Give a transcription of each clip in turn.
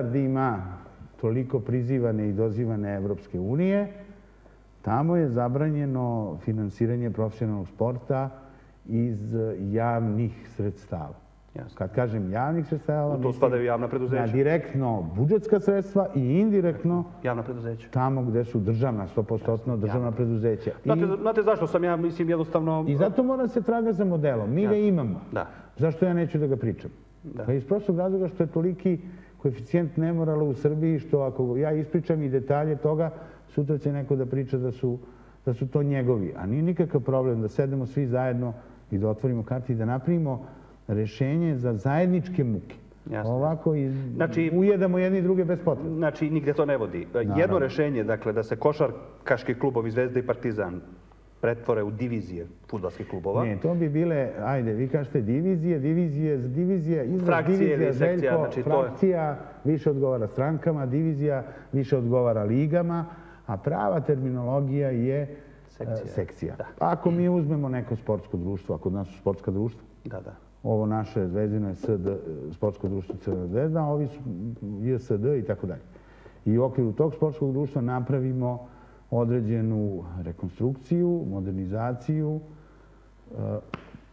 gdje ima toliko prizivane i dozivane Evropske unije, tamo je zabranjeno finansiranje profesionalnog sporta iz javnih sredstava. Kad kažem javnih sredstava, to spadaju javna preduzeća. Na direktno budžetska sredstva i indirektno javna preduzeća. Tamo gde su državna, 100% državna preduzeća. Znate zašto sam ja, mislim, jednostavno... I zato mora se traga za modelom. Mi ga imamo. Zašto ja neću da ga pričam? Pa iz prostog razloga što je toliki koeficijent nemorala u Srbiji, što ako ja ispričam i detalje toga, sutra će neko da priča da su da su to njegovi. A nije nikakav problem da sedemo svi zajedno i da otvorimo karti i da napravimo rešenje za zajedničke muke. Ovako i znači, ujedamo jedni i druge bez potrebe. Znači, nigde to ne vodi. Jedno rešenje, dakle, da se košarkaški klubovi Zvezda i Partizan pretvore u divizije futbolskih klubova. Ne, to bi bile, ajde, vi kažete divizije, divizije, divizije, izraz divizija, sekcija, znači frakcija, više odgovara strankama, divizija više odgovara ligama, a prava terminologija je sekcija. Ako mi uzmemo neko sportsko društvo, ako nas su sportska društva, da, da ovo naše zvezdino je SD, sportsko društvo Crvena zvezda, ovi su JSD i tako dalje. I u okviru tog sportskog društva napravimo određenu rekonstrukciju, modernizaciju eh,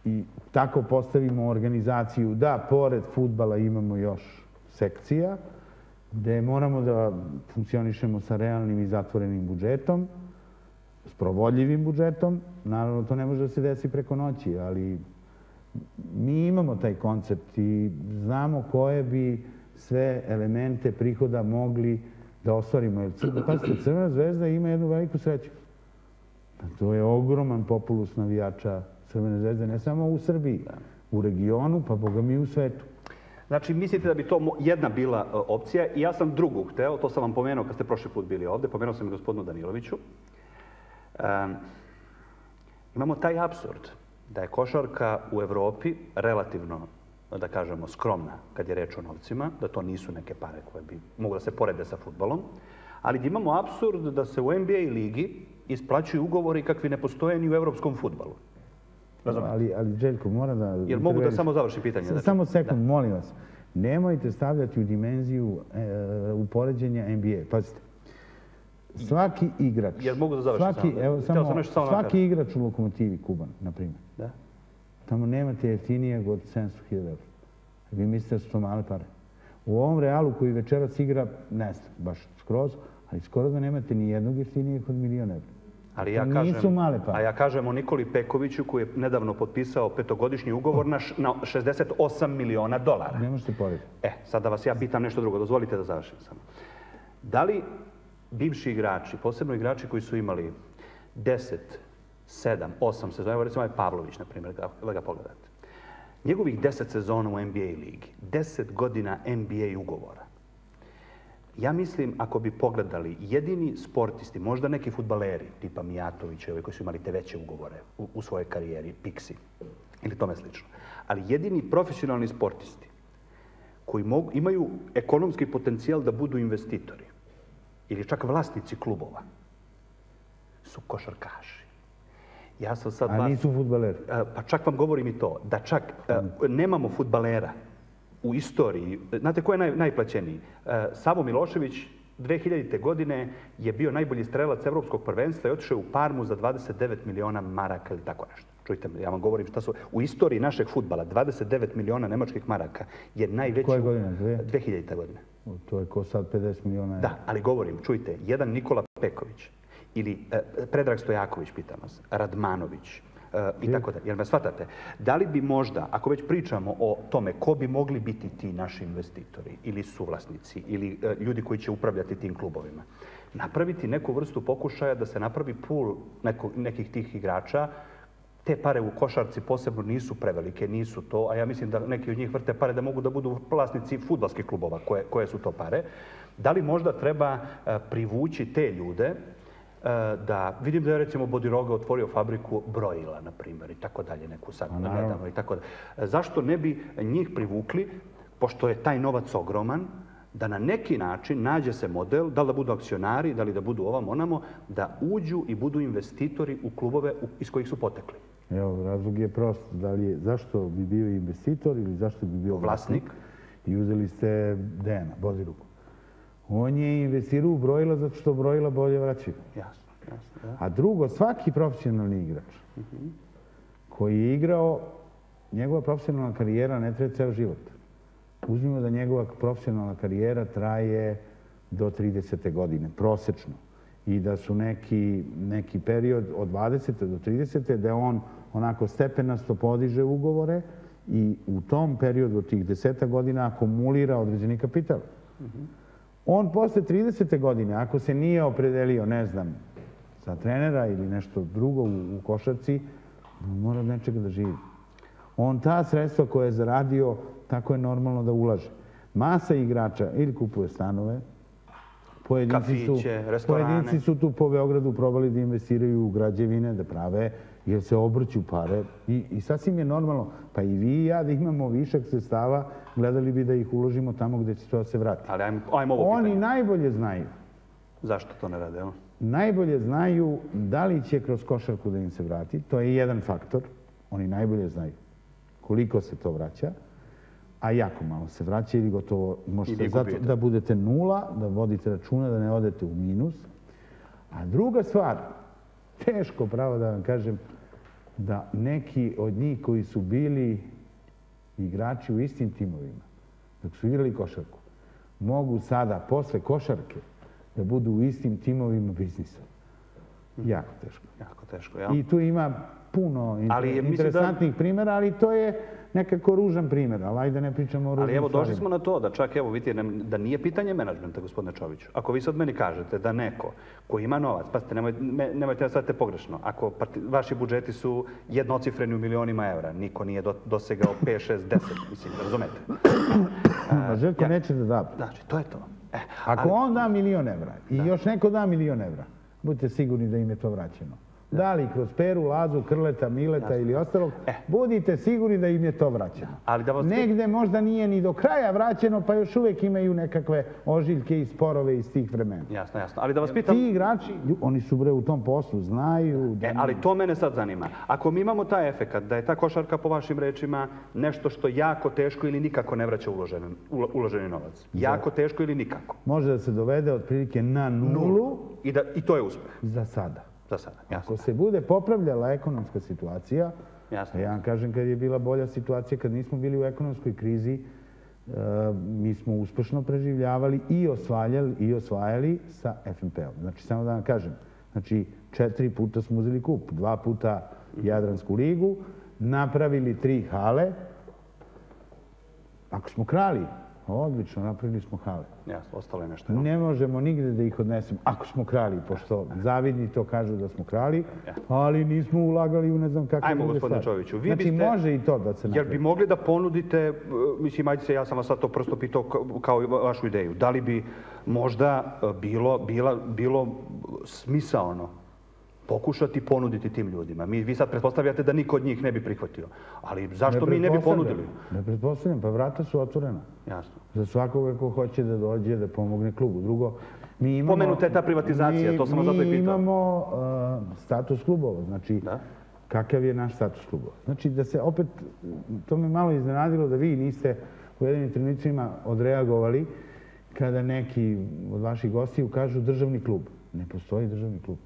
i tako postavimo organizaciju da pored futbala imamo još sekcija gde moramo da funkcionišemo sa realnim i zatvorenim budžetom, s provodljivim budžetom. Naravno, to ne može da se desi preko noći, ali mi imamo taj koncept i znamo koje bi sve elemente prihoda mogli da ostvarimo. Pazite, Crvena zvezda ima jednu veliku sreću. To je ogroman populus navijača Crvene zvezde, ne samo u Srbiji, u regionu, pa boga mi u svetu. Znači, mislite da bi to jedna bila e, opcija i ja sam drugu hteo, to sam vam pomenuo kad ste prošli put bili ovde, pomenuo sam i gospodinu Daniloviću. Imamo taj absurd da je košarka u Evropi relativno, da kažemo, skromna kad je reč o novcima, da to nisu neke pare koje bi mogu da se porede sa futbolom, ali da imamo absurd da se u NBA ligi isplaćuju ugovori kakvi ne postoje ni u evropskom futbolu. Ali, ali Željko, mora da... Jer mogu da samo završim pitanje? Znači, samo sekund, molim vas. Nemojte stavljati u dimenziju e, upoređenja NBA. Pazite, svaki igrač... Jer mogu da završim svaki, samo. Evo, samo, samo svaki igrač u lokomotivi Kuban, na primjer. Tamo nemate jeftinijeg od 700.000 eura. Vi mislite da su to male pare. U ovom realu koji večerac igra, ne znam, baš skroz, ali skoro da nemate ni jednog jeftinijeg od miliona eura. Ali ja kažem, nisu male pare. A ja kažem o Nikoli Pekoviću koji je nedavno potpisao petogodišnji ugovor na, na 68 miliona dolara. Ne možete porediti. E, sad da vas ja pitam nešto drugo, dozvolite da završim samo. Da li bivši igrači, posebno igrači koji su imali 10, 7, 8 sezona, evo recimo ovaj Pavlović, na primjer, da ga pogledate. Njegovih 10 sezona u NBA ligi, 10 godina NBA ugovora. Ja mislim, ako bi pogledali jedini sportisti, možda neki futbaleri, tipa Mijatović, ovi koji su imali te veće ugovore u, u svojoj karijeri, Pixi ili tome slično, ali jedini profesionalni sportisti koji mogu, imaju ekonomski potencijal da budu investitori, ili čak vlasnici klubova su košarkaši. Ja sam sad A nisu futbaleri? Pa čak vam govorim i to, da čak nemamo futbalera u istoriji. Znate ko je naj, najplaćeniji? Savo Milošević 2000. godine je bio najbolji strelac Evropskog prvenstva i otišao u Parmu za 29 miliona maraka ili tako nešto. Čujte me, ja vam govorim šta su... U istoriji našeg futbala 29 miliona nemačkih maraka je najveći... Koje godine? 2000. godine. To je ko sad 50 miliona. Da, ali govorim, čujte, jedan Nikola Peković ili e, Predrag Stojaković, pitam vas, Radmanović e, i tako da, jer me shvatate, da li bi možda, ako već pričamo o tome ko bi mogli biti ti naši investitori ili suvlasnici ili e, ljudi koji će upravljati tim klubovima, napraviti neku vrstu pokušaja da se napravi pool neko, nekih tih igrača. Te pare u košarci posebno nisu prevelike, nisu to, a ja mislim da neki od njih vrte pare da mogu da budu vlasnici futbalskih klubova koje, koje su to pare. Da li možda treba privući te ljude da vidim da je recimo Bodiroga otvorio fabriku brojila, na primjer, i tako dalje, neku sad nedavno i tako dalje. Zašto ne bi njih privukli, pošto je taj novac ogroman, da na neki način nađe se model, da li da budu akcionari, da li da budu ovam onamo, da uđu i budu investitori u klubove iz kojih su potekli. Evo, razlog je prost. Da li je, zašto bi bio investitor ili zašto bi bio vlasnik? I uzeli ste Dejana, Bodiruku. On je investirao u brojila zato što brojila bolje vraćaju. Jasno, jasno. Da. A drugo, svaki profesionalni igrač koji je igrao, njegova profesionalna karijera ne traje ceo život. Uzmimo da njegova profesionalna karijera traje do 30. godine, prosečno. I da su neki, neki period od 20. do 30. da on onako stepenasto podiže ugovore i u tom periodu od tih deseta godina akumulira određeni kapital. On posle 30. godine, ako se nije opredelio, ne znam, za trenera ili nešto drugo u, u košarci, mora od nečega da živi. On ta sredstva koje je zaradio, tako je normalno da ulaže. Masa igrača ili kupuje stanove, pojedinci su, Kafiće, restorane. pojedinci su tu po Beogradu probali da investiraju u građevine, da prave, jer se obrću pare. I, I sasvim je normalno, pa i vi i ja da imamo višak sredstava, gledali bi da ih uložimo tamo gdje će to se vrati. Ali ajmo, ajmo ovo Oni pitanje. najbolje znaju Zašto to ne rade? najbolje znaju da li će kroz košarku da im se vrati. To je jedan faktor. Oni najbolje znaju koliko se to vraća, a jako malo se vraća ili gotovo možete zato da budete nula, da vodite računa, da ne odete u minus. A druga stvar, teško pravo da vam kažem, da neki od njih koji su bili igrači u istim timovima, dok su igrali košarku, mogu sada, posle košarke, da budu u istim timovima biznisa. Jako teško. Jako teško, jel? I tu ima puno Ali da- interesantnih primjera, ali to je nekako ružan primjer. Ali ajde ne pričamo o ružnim Ali evo, došli stvarima. smo na to da čak, evo, vidite, da nije pitanje menadžmenta, gospodine Čoviću. Ako vi sad meni kažete da neko koji ima novac, pazite, me- nemojte da shvatite pogrešno, ako parti- vaši budžeti su jednocifreni u milionima evra, niko nije do, dosegao 5, 6, 10, mislim, razumete? A Željko ja- neće da da. Znači, to je to. E, Ako on da milion evra i još neko da milion evra, budite sigurni da im je to vraćeno. Da li kroz Peru, Lazu, Krleta, Mileta ili ostalog, E. budite sigurni da im je to vraćeno. Ali da vas- Negde možda nije ni do kraja vraćeno, pa još uvijek imaju nekakve ožiljke i sporove iz tih vremena. Jasno, jasno. Ali da vas pitam... Ti igrači, oni su bre u tom poslu, znaju da... E, ali to mene sad zanima. Ako mi imamo taj efekat da je ta košarka po vašim rečima nešto što jako teško ili nikako ne vraća uloženi, ulo- uloženi novac. Jako teško ili nikako. Može da se dovede otprilike na nulu I, da, I to je uspeh. za sada. Za sada. Jasno. Ako se bude popravljala ekonomska situacija, Jasno. ja vam kažem kad je bila bolja situacija, kad nismo bili u ekonomskoj krizi, e, mi smo uspešno preživljavali i osvajali, i osvajali sa FNP-om. Znači, samo da vam kažem, znači, četiri puta smo uzeli kup, dva puta Jadransku ligu, napravili tri hale. Ako smo krali, odlično, napravili smo hale. Jasno, ostalo je nešto. Ne možemo nigde da ih odnesemo, ako smo krali, pošto zavidni to kažu da smo krali, ali nismo ulagali u ne znam kakve Ajmo, gospodine. Čoviću, vi Znači, biste- može i to da se Jer bi napravi. mogli da ponudite, e, mislim, ajde se, ja sam vas sad to prosto pitao ka- kao vašu ideju, da li bi možda e, bilo, bila, bilo smisaono pokušati ponuditi tim ljudima? Mi, vi sad pretpostavljate da niko od njih ne bi prihvatio. Ali zašto mi ne bi ponudili? Ne pretpostavljam, pa vrata su otvorena. Jasno. Za svakoga ko hoće da dođe da pomogne klubu. Drugo, mi imamo... Pomenuta je ta privatizacija, mi- to sam vas zato i Mi pitao. imamo uh, status klubova, znači Da. kakav je naš status klubova. Znači da se opet, to me malo iznenadilo da vi niste u jedinim trenucima odreagovali kada neki od vaših gostiju kažu državni klub. Ne postoji državni klub.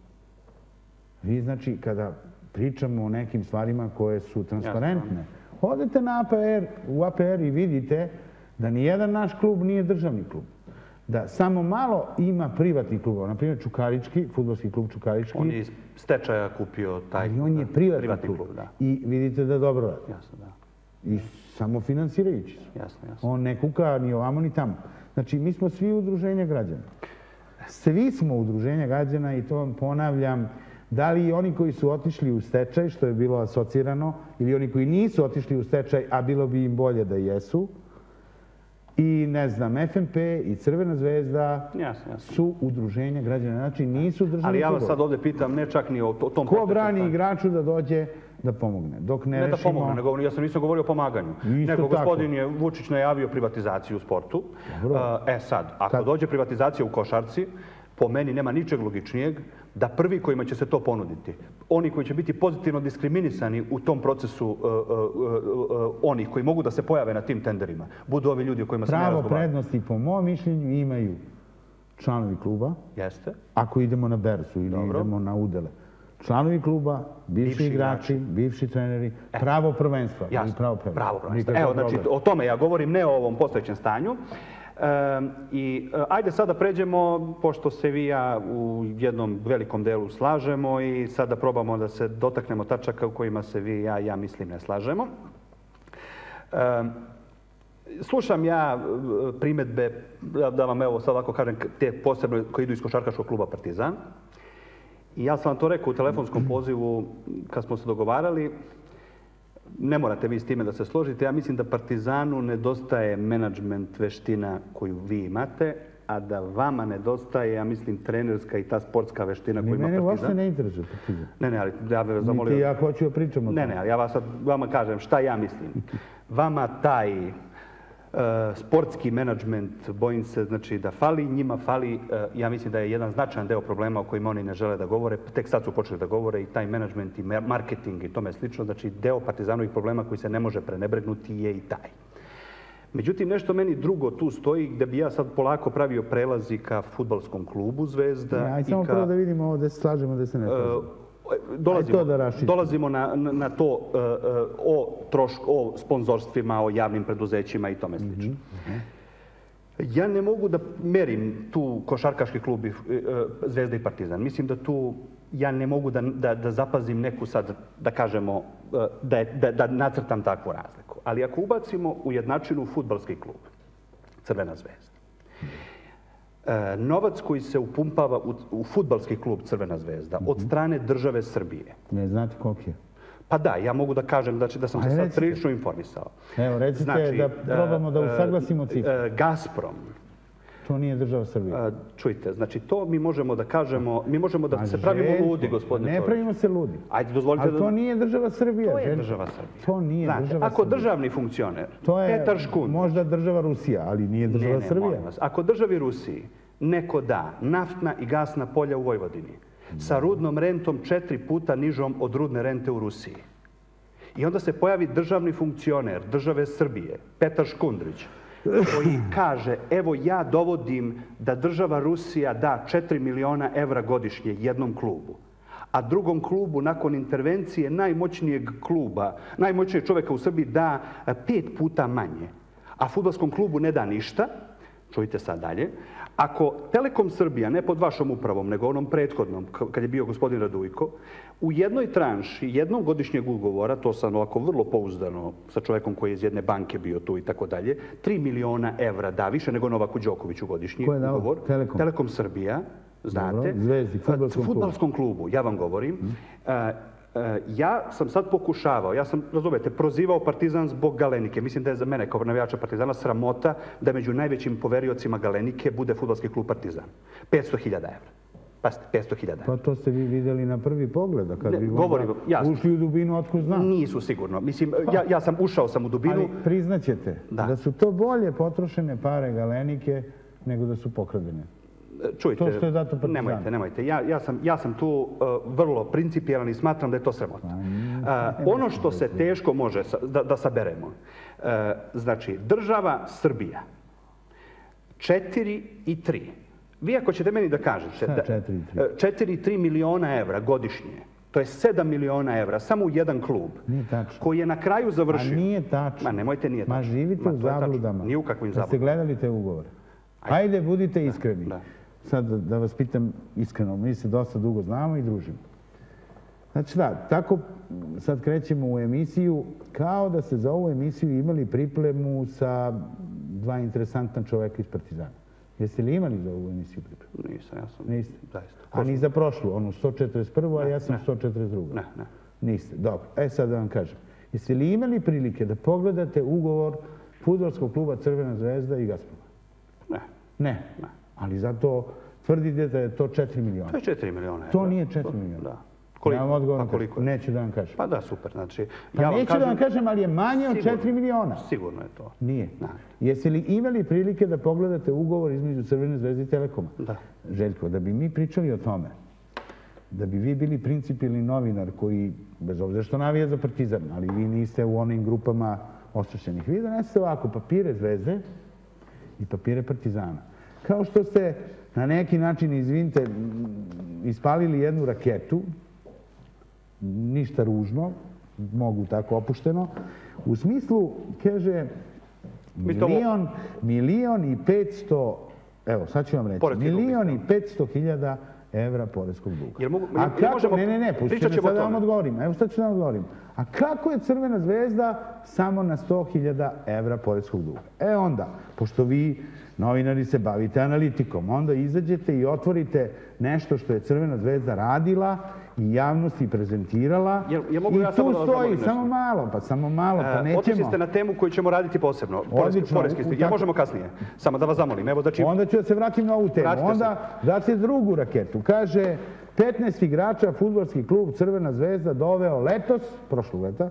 Vi znači kada pričamo o nekim stvarima koje su transparentne, odete na APR, u APR i vidite da nijedan naš klub nije državni klub. Da samo malo ima privatnih klubova. Naprimjer, Čukarički, futbolski klub Čukarički, On je iz stečaja kupio taj ali on je privatni, klub. da. I vidite da dobro radi. Jasno, da. I samo finansirajući su. Jasno, jasno. On ne kuka ni ovamo ni tamo. Znači, mi smo svi udruženja građana. Svi smo udruženja građana i to vam ponavljam, da li oni koji su otišli u stečaj, što je bilo asocirano, ili oni koji nisu otišli u stečaj, a bilo bi im bolje da jesu, i ne znam, FNP i Crvena zvezda su udruženja građana. Znači, nisu državni Ali ja vas sad ovdje pitam ne čak ni o to- tom Ko brani igraču da dođe da pomogne? Dok ne, Ne da pomogne, nego ja sam nisam govorio o pomaganju. Isto nego tako. gospodin je Vučić najavio privatizaciju u sportu. Dobro. E sad, ako Kad- dođe privatizacija u košarci, po meni nema ničeg logičnijeg da prvi kojima će se to ponuditi, oni koji će biti pozitivno diskriminisani u tom procesu uh, uh, uh, uh, onih koji mogu da se pojave na tim tenderima, budu ovi ljudi o kojima sam ja Pravo razgovarao. prednosti, po mom mišljenju, imaju članovi kluba, Jeste. ako idemo na berzu ili Dobro. idemo na udele, članovi kluba, bivši, Bivši igrači, bivši treneri, pravo prvenstva. Jasno. Pravo prvenstva. Pravo Evo, znači, o tome ja govorim, ne o ovom postojećem stanju. Ehm, I e, ajde sada pređemo, pošto se vi ja u jednom velikom delu slažemo i sada probamo da se dotaknemo tačaka u kojima se vi ja, ja mislim, ne slažemo. Ehm, Slušam ja e, primetbe, da da vam evo sad ovako kažem, te posebno koji idu iz košarkaškog kluba Partizan. I ja sam vam to rekao u telefonskom pozivu kad smo se dogovarali. Ne morate vi s time da se složite. Ja mislim da Partizanu nedostaje menadžment veština koju vi imate, a da vama nedostaje, ja mislim, trenerska i ta sportska veština koju ima mene uopšte Partizan. ne interesuje Partizan. Ne, ne, ali ja bih vas Niti zamolio... ja hoću da pričam o Ne, tome. ne, ali ja vas sad vama kažem šta ja mislim. Vama taj sportski menadžment, bojim se znači, da fali, njima fali, e, ja mislim da je jedan značajan deo problema o kojima oni ne žele da govore, tek sad su počeli da govore i taj menadžment i marketing i tome slično, znači deo partizanovih problema koji se ne može prenebregnuti je i taj. Međutim, nešto meni drugo tu stoji gde bi ja sad polako pravio prelazi ka futbalskom klubu Zvezda Ja, i samo ka... prvo da vidimo ovo da se slažemo da se ne slažemo. Dolazimo, da dolazimo na, na, to e, o, trošk, o sponzorstvima, o javnim preduzećima i tome slično. Mhm, Ja ne mogu da merim tu košarkaški klub e, Zvezda i Partizan. Mislim da tu ja ne mogu da, da, da zapazim neku sad, da kažemo, e, da, je, da, da nacrtam takvu razliku. Ali ako ubacimo u jednačinu futbalski klub, Crvena zvezda, e, novac koji se upumpava u, u futbalski klub Crvena zvezda od strane države Srbije. Ne znate koliko je. Pa da, ja mogu da kažem znači, da sam se sad prilično informisao. Evo, recite da probamo da e, usaglasimo cifre. e, Gazprom, To nije država Srbije. čujte, znači to mi možemo da kažemo, mi možemo da se pravimo ludi, gospodine Ne Čović. pravimo se ludi. Ajde, dozvolite Ali da... to nije država Srbija. To je država Srbija. To nije Znate, država ako Srbija. državni funkcioner, To je Petar Škund, možda država Rusija, ali nije država ne, ne, Srbija. vas. Ako državi Rusiji neko da naftna i gasna polja u Vojvodini sa rudnom rentom četiri puta nižom od rudne rente u Rusiji. I onda se pojavi državni funkcioner države Srbije, Petar Škundrić, koji kaže, evo ja dovodim da država Rusija da 4 miliona evra godišnje jednom klubu, a drugom klubu nakon intervencije najmoćnijeg kluba, najmoćnijeg čovjeka u Srbiji da pet puta manje, a futbolskom klubu ne da ništa, čujte sad dalje, ako Telekom Srbija, ne pod vašom upravom, nego onom prethodnom, kad je bio gospodin Radujko, u jednoj tranši jednog godišnjeg ugovora, to sam ovako vrlo pouzdano sa čovjekom koji je iz jedne banke bio tu i tako dalje, 3 miliona evra da, više nego Novaku Đokoviću godišnji Ko je dao? ugovor. Telekom. Telekom Srbija, znate. Dobro, Zvezdi, fudbalskom klubu. Klubu, ja vam govorim. E, ja sam sad pokušavao, ja sam, razumete, prozivao Partizan zbog Galenike. Mislim da je za mene kao navijača Partizana sramota da među najvećim poveriocima Galenike bude fudbalski klub Partizan. 500.000 evra. Pazite, 500.000 evra. Pa to ste vi vidjeli na prvi pogled, a kad Ne, bi govorim, jasno. ušli u dubinu, otko znam. Nisu sigurno. Mislim, ja, ja sam ušao sam u dubinu. Ali priznaćete Da. da. su to bolje potrošene pare galenike nego da su pokradene. Čujte, To što je dato Partizanu. nemojte, nemojte. Ja, ja, sam, ja sam tu uh, vrlo principijalan i smatram da je to sramota. Uh, ono što se teško može sa- da, da saberemo, uh, znači država Srbija, 4 i 3. Vi ako ćete meni da kažete Šta da četiri i tri? uh, 4 i 3 miliona evra godišnje, to je 7 miliona evra, samo u jedan klub, Nije tačno. koji je na kraju A završio. nije tačno. Ma nemojte, nije Ma tačno. živite Ma, u zabludama. Nije u kakvim Da ste zabludama. gledali te ugovore. Ajde, budite iskreni. da. Sad da- vas pitam iskreno, mi se dosta dugo znamo i družimo. Znači da, tako sad krećemo u emisiju, kao da ste za ovu emisiju imali pripremu sa dva interesantna čoveka iz Partizana. Jeste li imali za ovu emisiju pripremu? Nisam, ja sam... Niste. Zaista. A ni za prošlu, onu 141. a ja sam 142. Ne, ne. Niste. Dobro. E sad da vam kažem. Jeste li imali prilike da pogledate ugovor futbolskog kluba Crvena zvezda i Gazproma? Ne. Ne. Ali zato tvrdite da je to 4 miliona. To je 4 miliona. To nije 4 miliona. Da. Koliko? Ja vam odgovor A kažem. koliko je? Neću da vam kažem. Pa da, super. Znači, Pa ja neću kažem, da vam kažem, ali je manje od Sigurno. 4 miliona. Sigurno je to. Nije. Da. Jeste li imali prilike da pogledate ugovor između Crvene zvezde i Telekoma? Da. Željko, da bi mi pričali o tome, da bi vi bili principilni novinar koji, bez obzira što navija za partizan, ali vi niste u onim grupama ostrašenih. Vi donesete ovako papire zvezde i papire partizana. Kao što ste na neki način, izvinite, ispalili jednu raketu, ništa ružno, mogu tako opušteno, u smislu, kaže, milion, milion i petsto, evo, sad ću vam reći, milion i petsto hiljada evra poreskog duga. Mogu, A kako, ne, ne, ne, pustite me sad da vam odgovorim. Evo sad ću da vam odgovorim. A kako je Crvena zvezda samo na 100.000 evra poreskog duga? E onda, pošto vi novinari se bavite analitikom, onda izađete i otvorite nešto što je Crvena zvezda radila i javnosti prezentirala. Jel, jel mogu I ja tu samo stoji, samo malo, pa samo malo, pa nećemo. Otišli ste na temu koju ćemo raditi posebno. Odlično. Ja možemo kasnije. Samo da vas zamolim. Evo, znači... Onda ću da se vratim na ovu temu. Vratite onda date drugu raketu. Kaže, 15 igrača futbolski klub Crvena zvezda doveo letos, prošlog leta,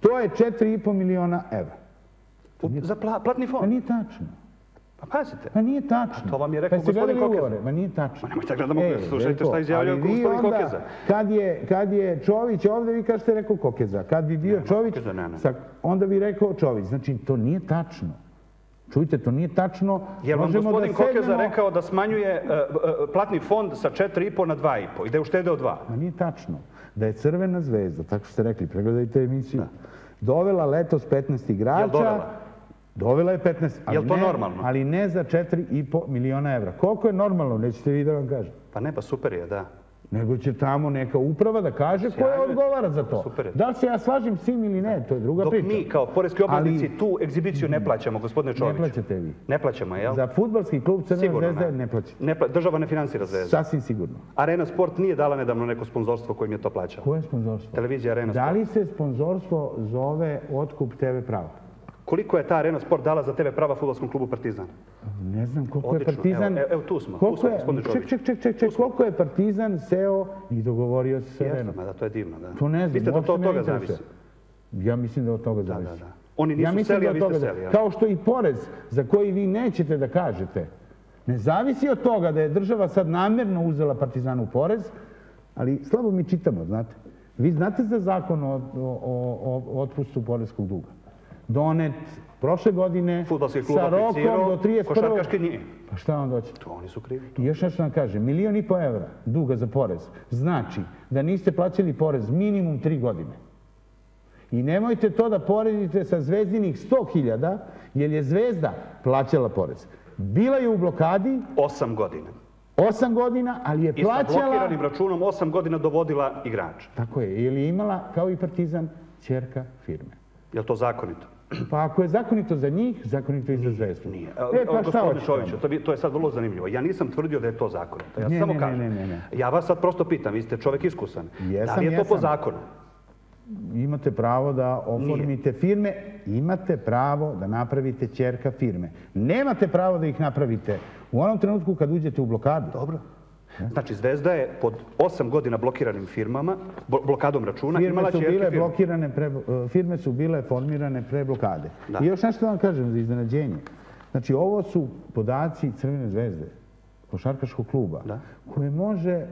to je 4,5 miliona evra. Za platni fond? Pa nije tačno. Pa pazite. Pa nije tačno. A to vam je rekao gospodin Kokeza. Ma nije tačno. Ma nemojte gledamo, e, slušajte šta izjavljaju gospodin Kokeza. Kad je, kad je Čović ovdje, vi kažete rekao Kokeza. Kad bi bio Čović, onda bi rekao Čović. Znači, to nije tačno. Čujte, to nije tačno. Je li vam gospodin Kokeza rekao da smanjuje e, e, platni fond sa 4,5 na 2,5 i da je uštedeo 2? Ma nije tačno. Da je Crvena zvezda, tako ste rekli, pregledajte emisiju, dovela letos 15 igrača. Je dovela? Dovela je 15, ali, je to ne, normalno? ali ne za 4,5 miliona evra. Koliko je normalno, nećete vi da vam kažem. Pa ne, pa super je, da. Nego će tamo neka uprava da kaže koja odgovara za to. Super. Da li se ja slažem s tim ili ne, to je druga Dok priča. Dok mi kao porezki obraznici tu egzibiciju ne plaćamo, gospodine Čović. Ne plaćate vi. Ne plaćamo, jel? Za futbalski klub Crvena zvezda ne plaćate. Ne pla... Država ne finansira zvezda. Sasvim sigurno. Arena Sport nije dala nedavno neko sponzorstvo kojim je to plaćao. Koje sponzorstvo? Televizija Arena Sport. Da li se sponzorstvo zove otkup TV prava? Koliko je ta Arena Sport dala za TV prava futbolskom klubu Partizan? Ne znam koliko je Partizan... Evo, evo tu smo, tu smo, gospodine Čovječ. Ček, ček, ček, ček, koliko je Partizan seo i dogovorio se s Arenom? da, to je divno, da. To ne znam, Mislite da to od toga zavisi? Ja mislim da od toga zavisi. Da, da, da. Oni nisu ja seli, a vi ste seli. Kao što i porez za koji vi nećete da kažete, ne zavisi od toga da je država sad namjerno uzela Partizanu porez, ali slabo mi čitamo, znate. Vi znate za zakon o, o, o, o otpustu porezkog duga? Donet prošle godine sa rokom do 31. Košarkaški nije. Pa šta vam doće? To oni su krivi. I još nešto vam kaže, milijon i po evra duga za porez znači da niste plaćali porez minimum tri godine. I nemojte to da poredite sa zvezdinih 100.000, jer je zvezda plaćala porez. Bila je u blokadi... Osam godina. Osam godina, ali je plaćala... I sa blokiranim računom osam godina dovodila igrača. Tako je. Ili imala, kao i Partizan, čerka firme. Je li to zakonito? Pa ako je zakonito za njih, zakonito i za zvezdu. Nije. E, pa šta hoćeš? To, to je sad vrlo zanimljivo. Ja nisam tvrdio da je to zakonito. Ja ne, samo ne, kažem. Ne, ne, ne. Ja vas sad prosto pitam, vi ste čovjek iskusan. Jesam, da li je to po zakonu? Imate pravo da oformite firme, imate pravo da napravite čerka firme. Nemate pravo da ih napravite u onom trenutku kad uđete u blokadu. Dobro. Znači, Zvezda je pod osam godina blokiranim firmama, blokadom računa, firme imala bile blokirane pre, e, Firme su bile formirane pre blokade. I još nešto vam kažem za iznenađenje. Znači, ovo su podaci Crvene zvezde, košarkaškog kluba, da. koje može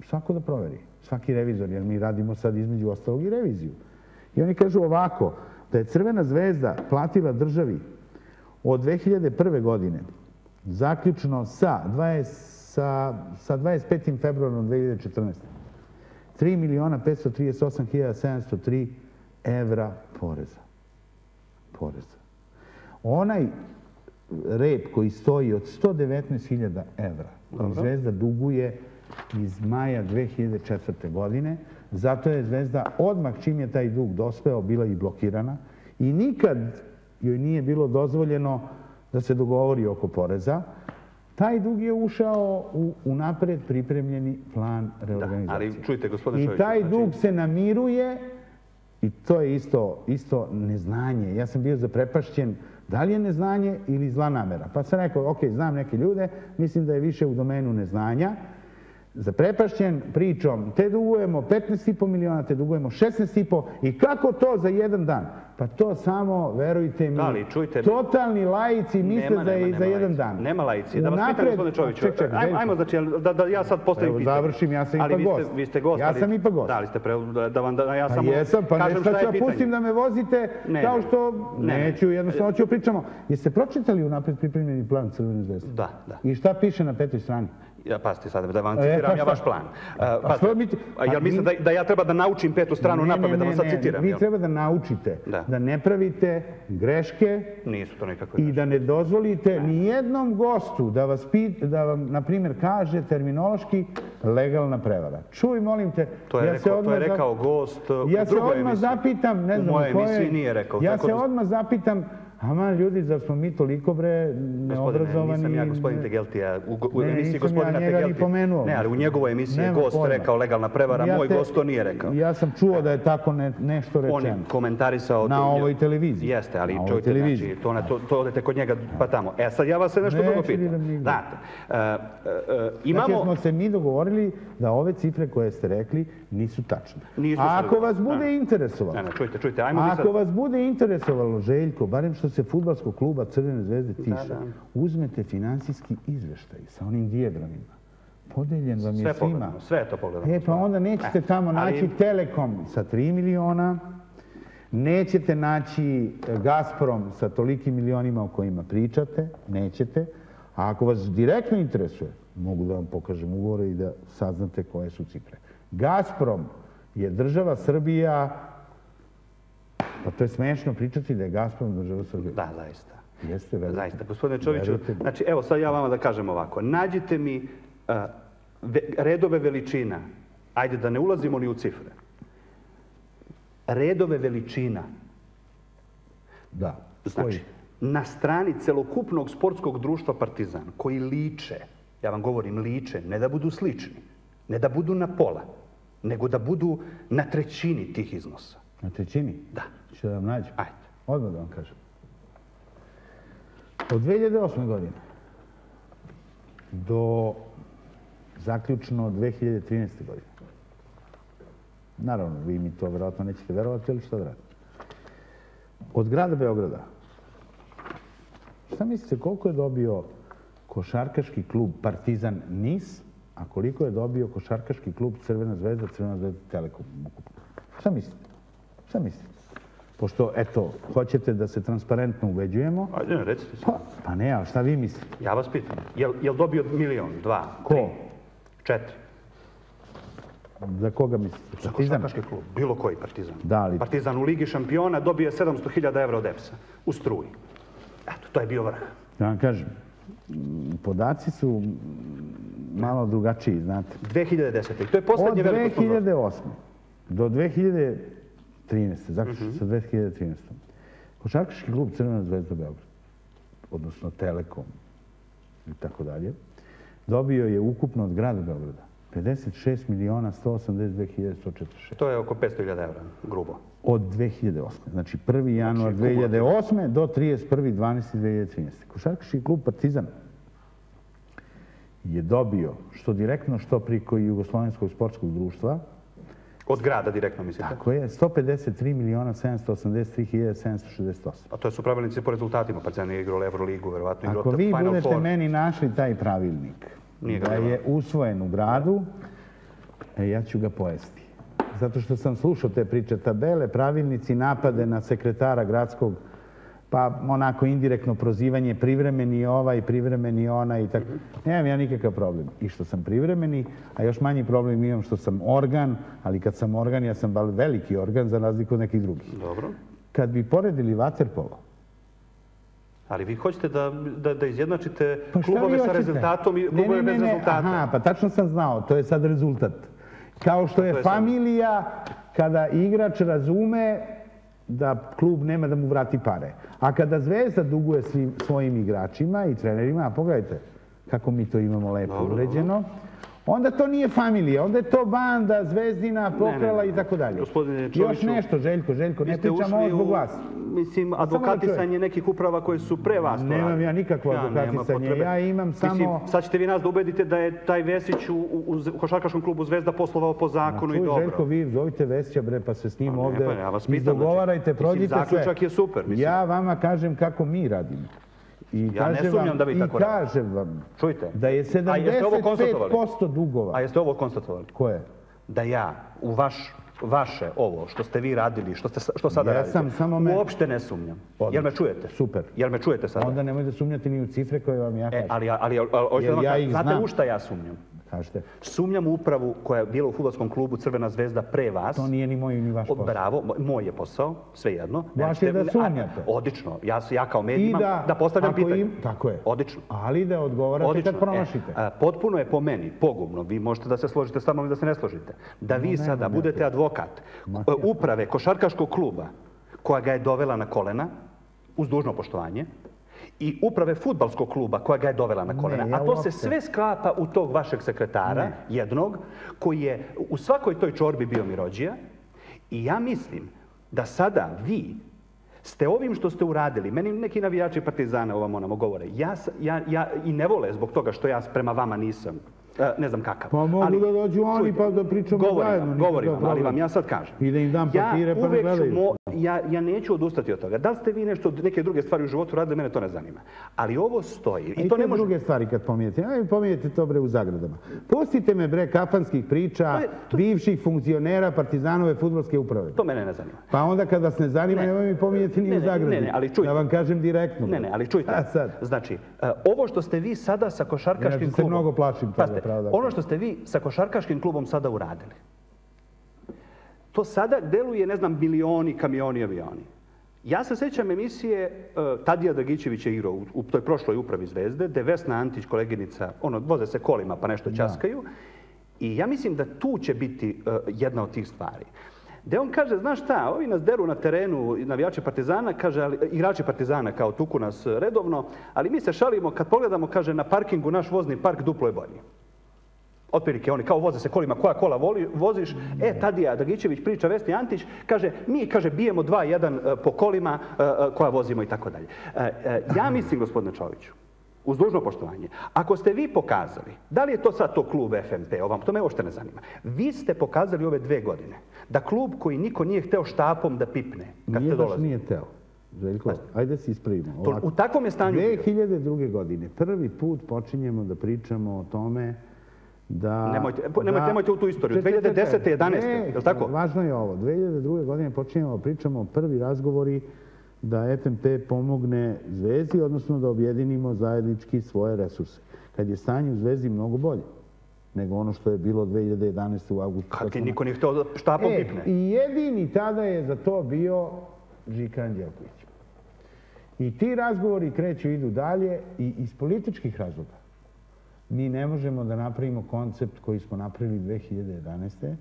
svako da proveri. Svaki revizor, jer mi radimo sad između ostalog i reviziju. I oni kažu ovako, da je Crvena zvezda platila državi od 2001. godine zaključno sa 20 sa, sa 25. februarom 2014. 3 miliona 538 hiljada 703 evra poreza. Poreza. Onaj rep koji stoji od 119 hiljada evra, koji Zvezda duguje iz maja 2004. godine, zato je Zvezda odmah čim je taj dug dospeo, bila i blokirana i nikad joj nije bilo dozvoljeno da se dogovori oko poreza, taj dug je ušao u, napred pripremljeni plan reorganizacije. Da, ali čujte, gospodine Čović. I taj znači... dug se namiruje i to je isto, isto neznanje. Ja sam bio zaprepašćen da li je neznanje ili zla namera. Pa sam rekao, ok, znam neke ljude, mislim da je više u domenu neznanja. Zaprepašćen pričom, te dugujemo 15,5 miliona, te dugujemo 16,5 i kako to za jedan dan? Pa to samo, verujte mi, Da li, čujte- totalni lajici misle Nema, za, nema, za nema jedan dan. Nema lajci. Da vas pitam, Unapred- gospodine Čoviću, Ček, ček, ajmo, ajmo znači, da, da ja sad postavim pitanje. završim, ja sam Ali ipak vi ste- gost. Vi ste gost, Ja ali- sam ipak gost. Da, li ste pre, da, da vam, da ja Pa samo jesam, pa kažem ne šta šta je ću ja pustim da me vozite Ne, kao što Ne, ne. neću, jednostavno ću pričamo. Jeste pročitali unapred pripremljeni plan Crvene zvezde? Da, da. I šta piše na petoj strani? Ja, pazite sad, da vam E, citiram pa ja šta? vaš plan. Pa Uh, što mi ti- a jel pa mislite mi- da, da ja treba da naučim petu stranu Ne, na ne, pamet, da ne, vam sad ne, citiram? Vi jel? treba da naučite Da. da ne pravite greške Nisu to nikakve i da ne dozvolite ni jednom gostu da vas pit, da vam, na primjer, kaže terminološki legalna prevara. Čuj, molim te, To je, ja se rekao, to odmah je za- rekao gost uh, Ja u se drugoj odmah emisiji. zapitam, ne znam mojoj u kojoj- emisiji nije rekao. Ja se odmah zapitam, ama ljudi, zar smo mi toliko bre Gospodine, neobrazovani? nisam ja gospodin Tegeltija. U, u Ne, emisiji ja gospodina njega ni Tegeltija. pomenuo. Ne, ali u njegovoj emisiji je gost pojma. rekao legalna prevara, Ja moj te- gost to nije rekao. Ja sam čuo da je tako ne, nešto On je rečeno. komentarisao... Na ovoj televiziji. Jeste, ali čujte, znači, to, na, to, to odete kod njega pa tamo. E, sad ja vas se nešto Neću drugo pitam. nigdje. Znate, uh, uh, uh, Znači, imamo... smo se mi dogovorili da ove cifre koje ste rekli nisu tačne. A ako vas bude interesovalo, Ne, ne, čujte, čujte, ajmo sad... ako vas bude interesovalo, Željko, barem što se futbalskog kluba Crvene zvezde tiče, da. uzmete finansijski izveštaj sa onim dijagramima. Podeljen vam je svima. sve to pogledamo. E, pa onda nećete E, tamo ali- naći Telekom sa 3 miliona, nećete naći e, Gazprom sa tolikim milionima o kojima pričate, nećete. A ako vas direktno interesuje, mogu da vam pokažem ugovore i da saznate koje su cifre. Gazprom je država Srbija, pa to je smešno pričati da je Gazprom država Srbija. Da, zaista. Jeste, verujte. Zaista, gospodine Čoviću, znači evo sad ja vama da kažem ovako. Nađite mi uh, ve- redove veličina, ajde da ne ulazimo ni u cifre. Redove veličina, Da. znači Koji? na strani celokupnog sportskog društva Partizan, koji liče, ja vam govorim liče, ne da budu slični, ne da budu na pola, nego da budu na trećini tih iznosa. Na trećini? Da. Ću da vam nađem. Ajde. Odmah da vam kažem. Od 2008. godine do zaključno 2013. godine. Naravno, vi mi to vjerojatno nećete verovati, ali šta da radite? Od grada Beograda, šta mislite koliko je dobio košarkaški klub Partizan Nis, a koliko je dobio košarkaški klub Crvena zvezda, Crvena zvezda Telekom? Šta mislite? Šta mislite? Pošto, eto, hoćete da se transparentno uveđujemo, Ajde, ne, recite se. pa, pa ne, ali šta vi mislite? Ja vas pitam, jel, jel dobio milion, dva, Ko? tri, četiri? Za koga mislite? Za košarkaški klub, bilo koji partizan. Da, ali- Partizan u Ligi šampiona dobije 700.000 evra od EPS-a u struji. Eto, to je bio vrh. Da vam kažem, podaci su malo drugačiji, znate. 2010. I to je Od poslednje veliko sponzorstvo. 2008. do 2013. Zaključno sa 2013. Košarkaški klub Crvena zvezda Beograd, odnosno Telekom i tako dalje, dobio je ukupno od grada Beograda 56 miliona 182 hiljade 146. To je oko 500.000 evra, grubo. Od 2008. Znači 1. januar Znači, 2008. do 31. 12. 2013. Košarkaški klub Partizan je dobio što direktno, što priko Jugoslovenskog sportskog društva, Od grada direktno mislite? tako je, 153 miliona 783 hiljade 768. A to su pravilnici po rezultatima. Partizan je igrao Euroligu, verovatno igrao Ako vi Final budete Four. meni našli taj pravilnik Nije da je usvojen u gradu, e, ja ću ga pojesti. Zato što sam slušao te priče tabele, pravilnici, napade na sekretara gradskog, pa onako indirektno prozivanje, privremeni ovaj, privremeni ona i tako. Nemam ja nikakav problem. I što sam privremeni, a još manji problem imam što sam organ, ali kad sam organ, ja sam veliki organ za razliku od nekih drugih. Dobro. Kad bi poredili vaterpolo, Ali vi hoćete da, da, da izjednačite Pa klubove sa rezultatom i klubove ne, bez ne, ne, rezultata. Aha, pa tačno sam znao, to je sad rezultat. Kao što je familija kada igrač razume da klub nema da mu vrati pare. A kada Zvezda duguje svim svojim igračima i trenerima, a pogledajte kako mi to imamo lepo uređeno, onda to nije familija, onda je to banda, zvezdina, pokrala i tako dalje. Gospodine Još nešto, Željko, Željko, ne pričamo ovo zbog vas. mislim, advokatisanje nekih uprava koje su pre vas Nemam ja nikakvo advokatisanje, ja imam Mislim, samo- sad ćete vi nas da ubedite da je taj Vesić u, u, u košarkaškom klubu Zvezda poslovao po zakonu i Čuj, dobro. Željko, vi zovite Vesića, bre, pa se s njim Pa ovde pa ja pitam, izdogovarajte, znači, prođite sve. zaključak je super, mislim. Ja vama kažem kako mi radimo. I Ja ne sumnjam da vi i tako radite. kažem vam Čujte. da je A jeste ovo konstatovali? 75% dugova. A jeste ovo konstatovali? Ko je? Da ja u vaš, vaše ovo što ste vi radili, što, ste, što sada Ja radite, sam samo me- uopšte ne sumnjam. Odlično. Jel me čujete? Super. Jel me čujete sada? Onda nemojte sumnjati ni u cifre koje vam ja E, kažem. ali, ali, ali, ali hoćete Jer da vam ja kažem, ih znate Kažete, Sumnjam u upravu koja je bila u futbolskom klubu Crvena zvezda pre vas. to nije ni moj ni vaš posao. Bravo, mo- moj je posao, svejedno. Vaš je da sumnjate. Odlično, ja, ja kao medij imam da, da, postavljam pitanje. im- tako je. Odlično. Ali da odgovarate Odlično. kad promašite. E, a, potpuno je po meni pogubno, vi možete da se složite sa mnom i da se ne složite, da vi sada nemam ja budete advokat e, uprave košarkaškog kluba koja ga je dovela na kolena, uz dužno poštovanje, i uprave futbalskog kluba koja ga je dovela na kolena. ja A to se sve sklapa u tog vašeg sekretara, Ne. jednog, koji je u svakoj toj čorbi bio Mirođija. I ja mislim da sada vi ste ovim što ste uradili, meni neki navijači Partizana ovam onamo govore, ja, s- ja, ja i ne vole zbog toga što ja prema vama nisam, ne znam kakav. Pa mogu da dođu oni pa da pričamo govorim zajedno, Vam, govorim vam, ali vam ja sad kažem. I da im dam papire pa ja ne gledaju. mo- ja, ja neću odustati od toga. Da li ste vi nešto, neke druge stvari u životu radili, mene to ne zanima. Ali ovo stoji. I, I to ne može... druge stvari kad pominjete. Ajde pominjete to bre u zagradama. Pustite me bre kafanskih priča To je- to- bivših funkcionera Partizanove futbolske uprave. To mene ne zanima. Pa onda kad vas ne zanima, Ne. nemoj mi pominjati ni u zagradi. ne, ne, ali čujte. Da vam kažem direktno. Ne, ne, ali čujte. Znači, e, ovo što ste vi sada sa košarkaškim Inače se klubom... mnogo plašim toga, Pazite, pravo da ono što ste vi sa košarkaškim klubom sada uradili, to sada deluje, ne znam, milioni, kamioni, avioni. Ja se sećam emisije, e, Tadija Dragićević je igrao u, u toj prošloj upravi Zvezde, gde Vesna Antić, koleginica, ono, voze se kolima pa nešto ćaskaju. I ja mislim da tu će biti e, jedna od tih stvari. Gde on kaže, znaš šta, ovi nas deru na terenu, navijači Partizana, kaže, ali, igrači Partizana kao tuku nas redovno, ali mi se šalimo, kad pogledamo, kaže, na parkingu naš vozni park duplo je bolji. Otprilike oni kao voze se kolima, koja kola voli, voziš. E, Tadija Dragićević priča Vesni Antić, kaže, mi, kaže, bijemo dva, jedan e, po kolima e, e, koja vozimo i tako dalje. Ja mislim, gospodine Čoviću, uz dužno poštovanje, ako ste vi pokazali, da li je to sad to klub FMP, ovam, to me uopšte ne zanima, vi ste pokazali ove dve godine da klub koji niko nije hteo štapom da pipne kad Nije ste baš dolazili. nije teo. Željko, ajde se ispravimo. To- u takvom je stanju bio. 2002. godine prvi put počinjemo da pričamo o tome da... Nemojte- nemojte- da- nemojte u tu istoriju. Čekaj, čekaj. 2010., 11., Ne, jel tako? Važno je ovo. 2002. godine počinjemo pričamo o prvi razgovori da FNP pomogne Zvezdi, odnosno da objedinimo zajednički svoje resurse. Kad je stanje u Zvezdi mnogo bolje nego ono što je bilo 2011. u augustu. Kad ti niko nije hteo da štapom E, pipne. I jedini tada je za to bio Žika Anđelković. I ti razgovori kreću, idu dalje i iz političkih razloga. Mi ne možemo da napravimo koncept koji smo napravili 2011.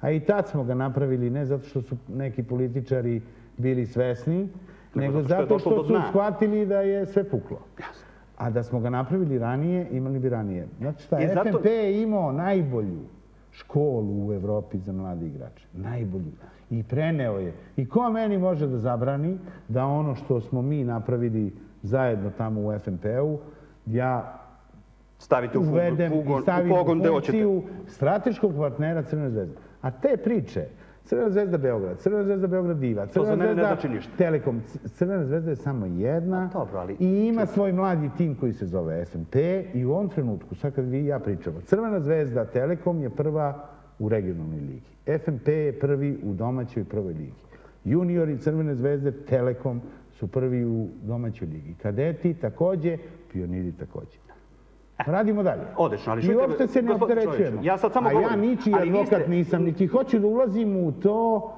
A i tad smo ga napravili ne zato što su neki političari bili svesni, nego zato što su shvatili da je sve puklo. Jasno. A da smo ga napravili ranije, imali bi ranije. Znači šta, zato- FNP je imao najbolju školu u Evropi za mlade igrače. Najbolju. I preneo je. I ko meni može da zabrani da ono što smo mi napravili zajedno tamo u FNP-u, ja Stavite u, uvedem fugon, i stavim u pogon u gde hoćete. strateškog partnera Crvene zvezde. A te priče, Crvena zvezda Beograd, Crvena zvezda Beograd Diva, Crvena zvezda znači. Telekom, Crvena zvezda je samo jedna dobro, ali- i ima svoj mladi tim koji se zove FNP i u ovom trenutku, sad kad vi i ja pričamo, Crvena zvezda Telekom je prva u regionalnoj ligi. FNP je prvi u domaćoj prvoj ligi. Juniori Crvene zvezde Telekom su prvi u domaćoj ligi. Kadeti takođe, pioniri takođe. Radimo dalje. Odlično, ali I čujte, uopšte se ne opterećujemo. Ja sad samo A ja govorim, ničiji advokat nisam, niti hoću da ulazim u to,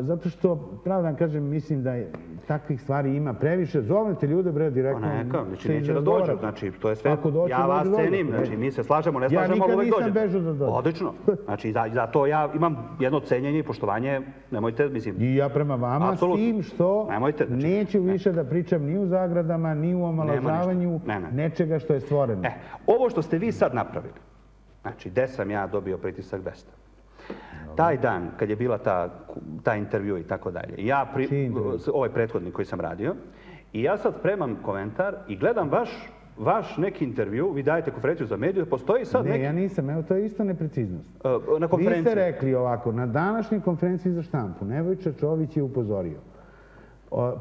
zato što, pravo da vam kažem, mislim da je, takvih stvari ima previše. Zovete ljude, bre, Pa direktno. neka, znači neće da dođu, znači to je sve, Ako dođu, ja vas cenim, znači mi se slažemo, ne Ja slažemo, ali nikad uvek nisam dođete. bežao da dođem. Odlično, znači za, zato ja imam jedno cenjenje i poštovanje, nemojte, mislim, I ja prema vama, s tim što Nemojte, znači, neću više da pričam ni u zagradama, ni u omalažavanju ništa. Ne, ne. nečega što je stvoreno. E, ovo što ste vi sad napravili, Znači, gde sam ja dobio pritisak 200? Taj dan, kad je bila ta, ta intervju i tako dalje, ja, pri, ovaj prethodnik koji sam radio, i ja sad spremam komentar i gledam vaš vaš neki intervju, vi dajete konferenciju za mediju, postoji sad ne, neki... Ne, ja nisam, evo, to je isto nepreciznost. Uh, na konferenciji? Vi ste rekli ovako, na današnjoj konferenciji za štampu, Nebojča Čović je upozorio,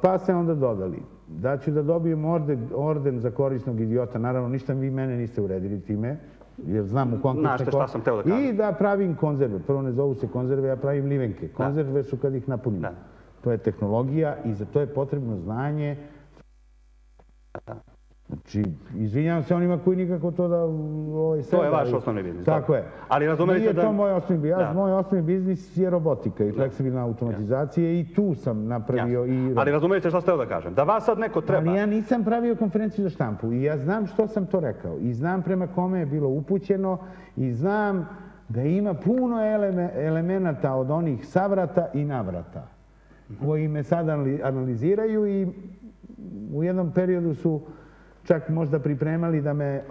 pa ste onda dodali da ću da dobijem orden, orden za korisnog idiota, naravno, ništa vi mene niste uredili time, jer znam u konkursne... Znaš šta sam teo da kažem. I da pravim konzerve. Prvo ne zovu se konzerve, ja pravim livenke. Konzerve su kad ih napunim. To je tehnologija i za to je potrebno znanje. Znači, izvinjam se onima koji nikako to da... Ovaj, to je vaš osnovni biznis. Tako je. Ali razumeli Nije to moj osnovni biznis. Ja, moj osnovni biznis je robotika i fleksibilna automatizacija i tu sam napravio i... Ali razumijete što ste da kažem? Da vas sad neko treba... Ali ja nisam pravio konferenciju za štampu i ja znam što sam to rekao. I znam prema kome je bilo upućeno i znam da ima puno elemenata od onih savrata i navrata koji me sad analiziraju i u jednom periodu su čak možda pripremali da me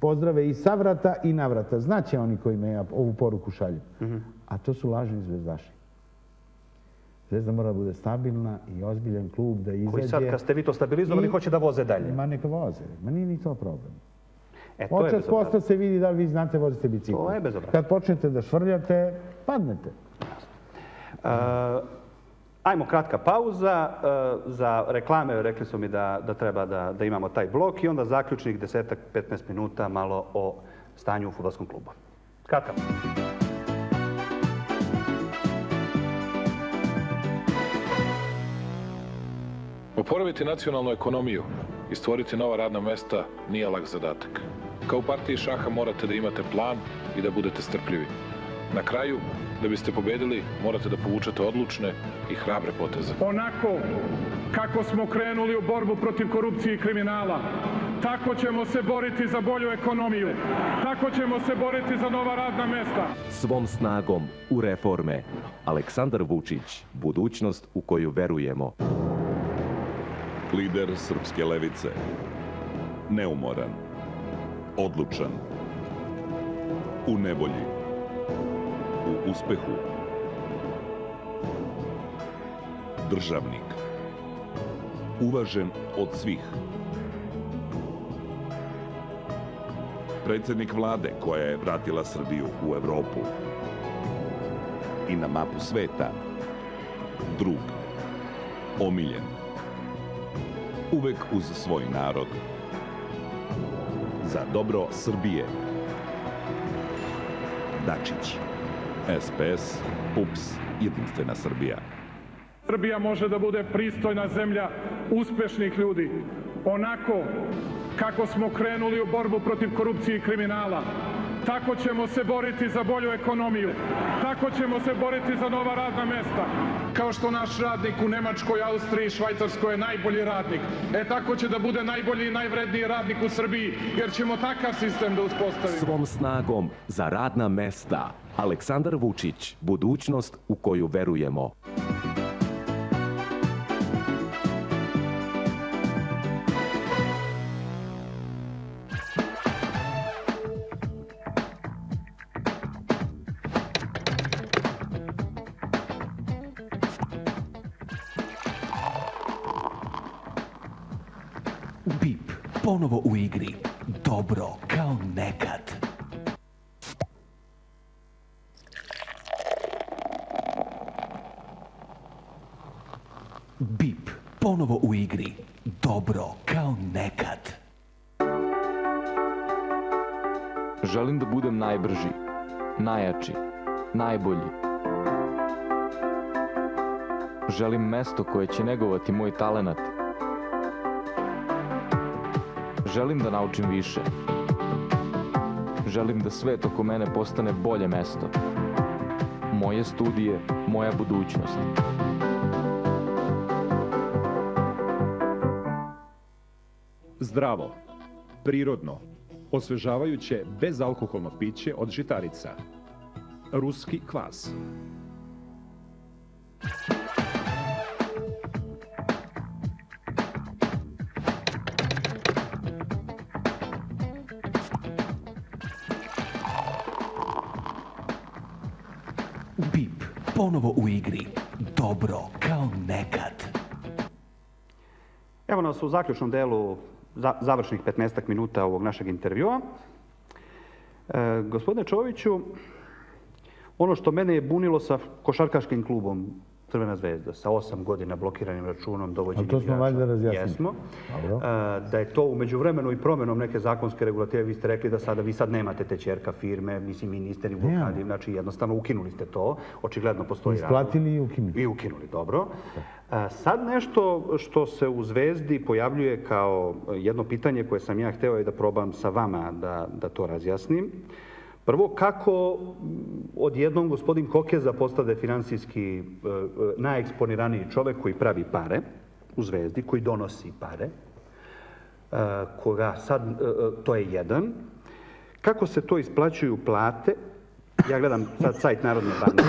pozdrave i savrata i navrata. Znaće oni koji me ovu poruku šalju. Mhm. A to su lažni zvezdaši. Zvezda mora da bude stabilna i ozbiljan klub da izađe. Koji sad, kad ste vi to stabilizovali, hoće da voze dalje? Ma neka voze. Ma nije ni to problem. E, to Očas posta se vidi da li vi znate vozite bicikl. To je bezobrazno. Kad počnete da švrljate, padnete. Ajmo kratka pauza. E, za reklame rekli su mi da, da treba da, da imamo taj blok i onda zaključnih desetak, 15 minuta malo o stanju u futbolskom klubu. Kratka. Oporaviti nacionalnu ekonomiju i stvoriti nova radna mesta nije lak zadatak. Kao u partiji šaha morate da imate plan i da budete strpljivi. Na kraju, da biste pobedili, morate da povučete odlučne i hrabre poteze. Onako kako smo krenuli u borbu protiv korupcije i kriminala, tako ćemo se boriti za bolju ekonomiju. Tako ćemo se boriti za nova radna mesta. Svom snagom u reforme. Aleksandar Vučić, budućnost u koju verujemo. Lider srpske levice. Neumoran. Odlučan. U nevolji u uspehu. Državnik. Uvažen od svih. Predsjednik vlade koja je vratila Srbiju u Evropu i na mapu sveta. Drug. Omiljen. Uvek uz svoj narod. Za dobro Srbije. Dačić. SPS, PUPS, jedinstvena Srbija. Srbija može da bude pristojna zemlja uspešnih ljudi. Onako kako smo krenuli u borbu protiv korupcije i kriminala, tako ćemo se boriti za bolju ekonomiju. Tako ćemo se boriti za nova radna mesta. Kao što naš radnik u Nemačkoj, Austriji i Švajcarskoj je najbolji radnik. E tako će da bude najbolji i najvredniji radnik u Srbiji, jer ćemo takav sistem da uspostavimo. Svom snagom za radna mesta. Aleksandar Vučić, budućnost u koju verujemo. Želim mesto koje će negovati moj talenat – Želim da naučim više. Želim da svet oko mene postane bolje mesto. Moje studije, moja budućnost. Zdravo, prirodno, osvežavajuće bezalkoholno piće od žitarica. Ruski kvas. BIP, Dobro, kao nekad. Evo nas u zaključnom delu za, završnih 15 minuta ovog našeg intervjua. E, gospodine Čoviću, ono što mene je bunilo sa košarkaškim klubom Crvena zvezda sa osam godina blokiranim računom dovođenjem igrača. to smo valjda razjasnili. Jesmo. Da je to umeđu vremenu i promenom neke zakonske regulative, vi ste rekli da sada vi sad nemate te čerka firme, mislim i niste ni blokadi, znači jednostavno ukinuli ste to, očigledno postoji razlog. Isplatili i ukinuli. I ukinuli, dobro. Sad nešto što se u Zvezdi pojavljuje kao jedno pitanje koje sam ja hteo je da probam sa vama da, da to razjasnim. Prvo, kako odjednom gospodin Kokeza postade finansijski e, e, najeksponiraniji čovek koji pravi pare u Zvezdi, koji donosi pare, e, koga sad, to je jedan. Kako se to isplaćuju plate? Ja gledam sad sajt Narodne banke.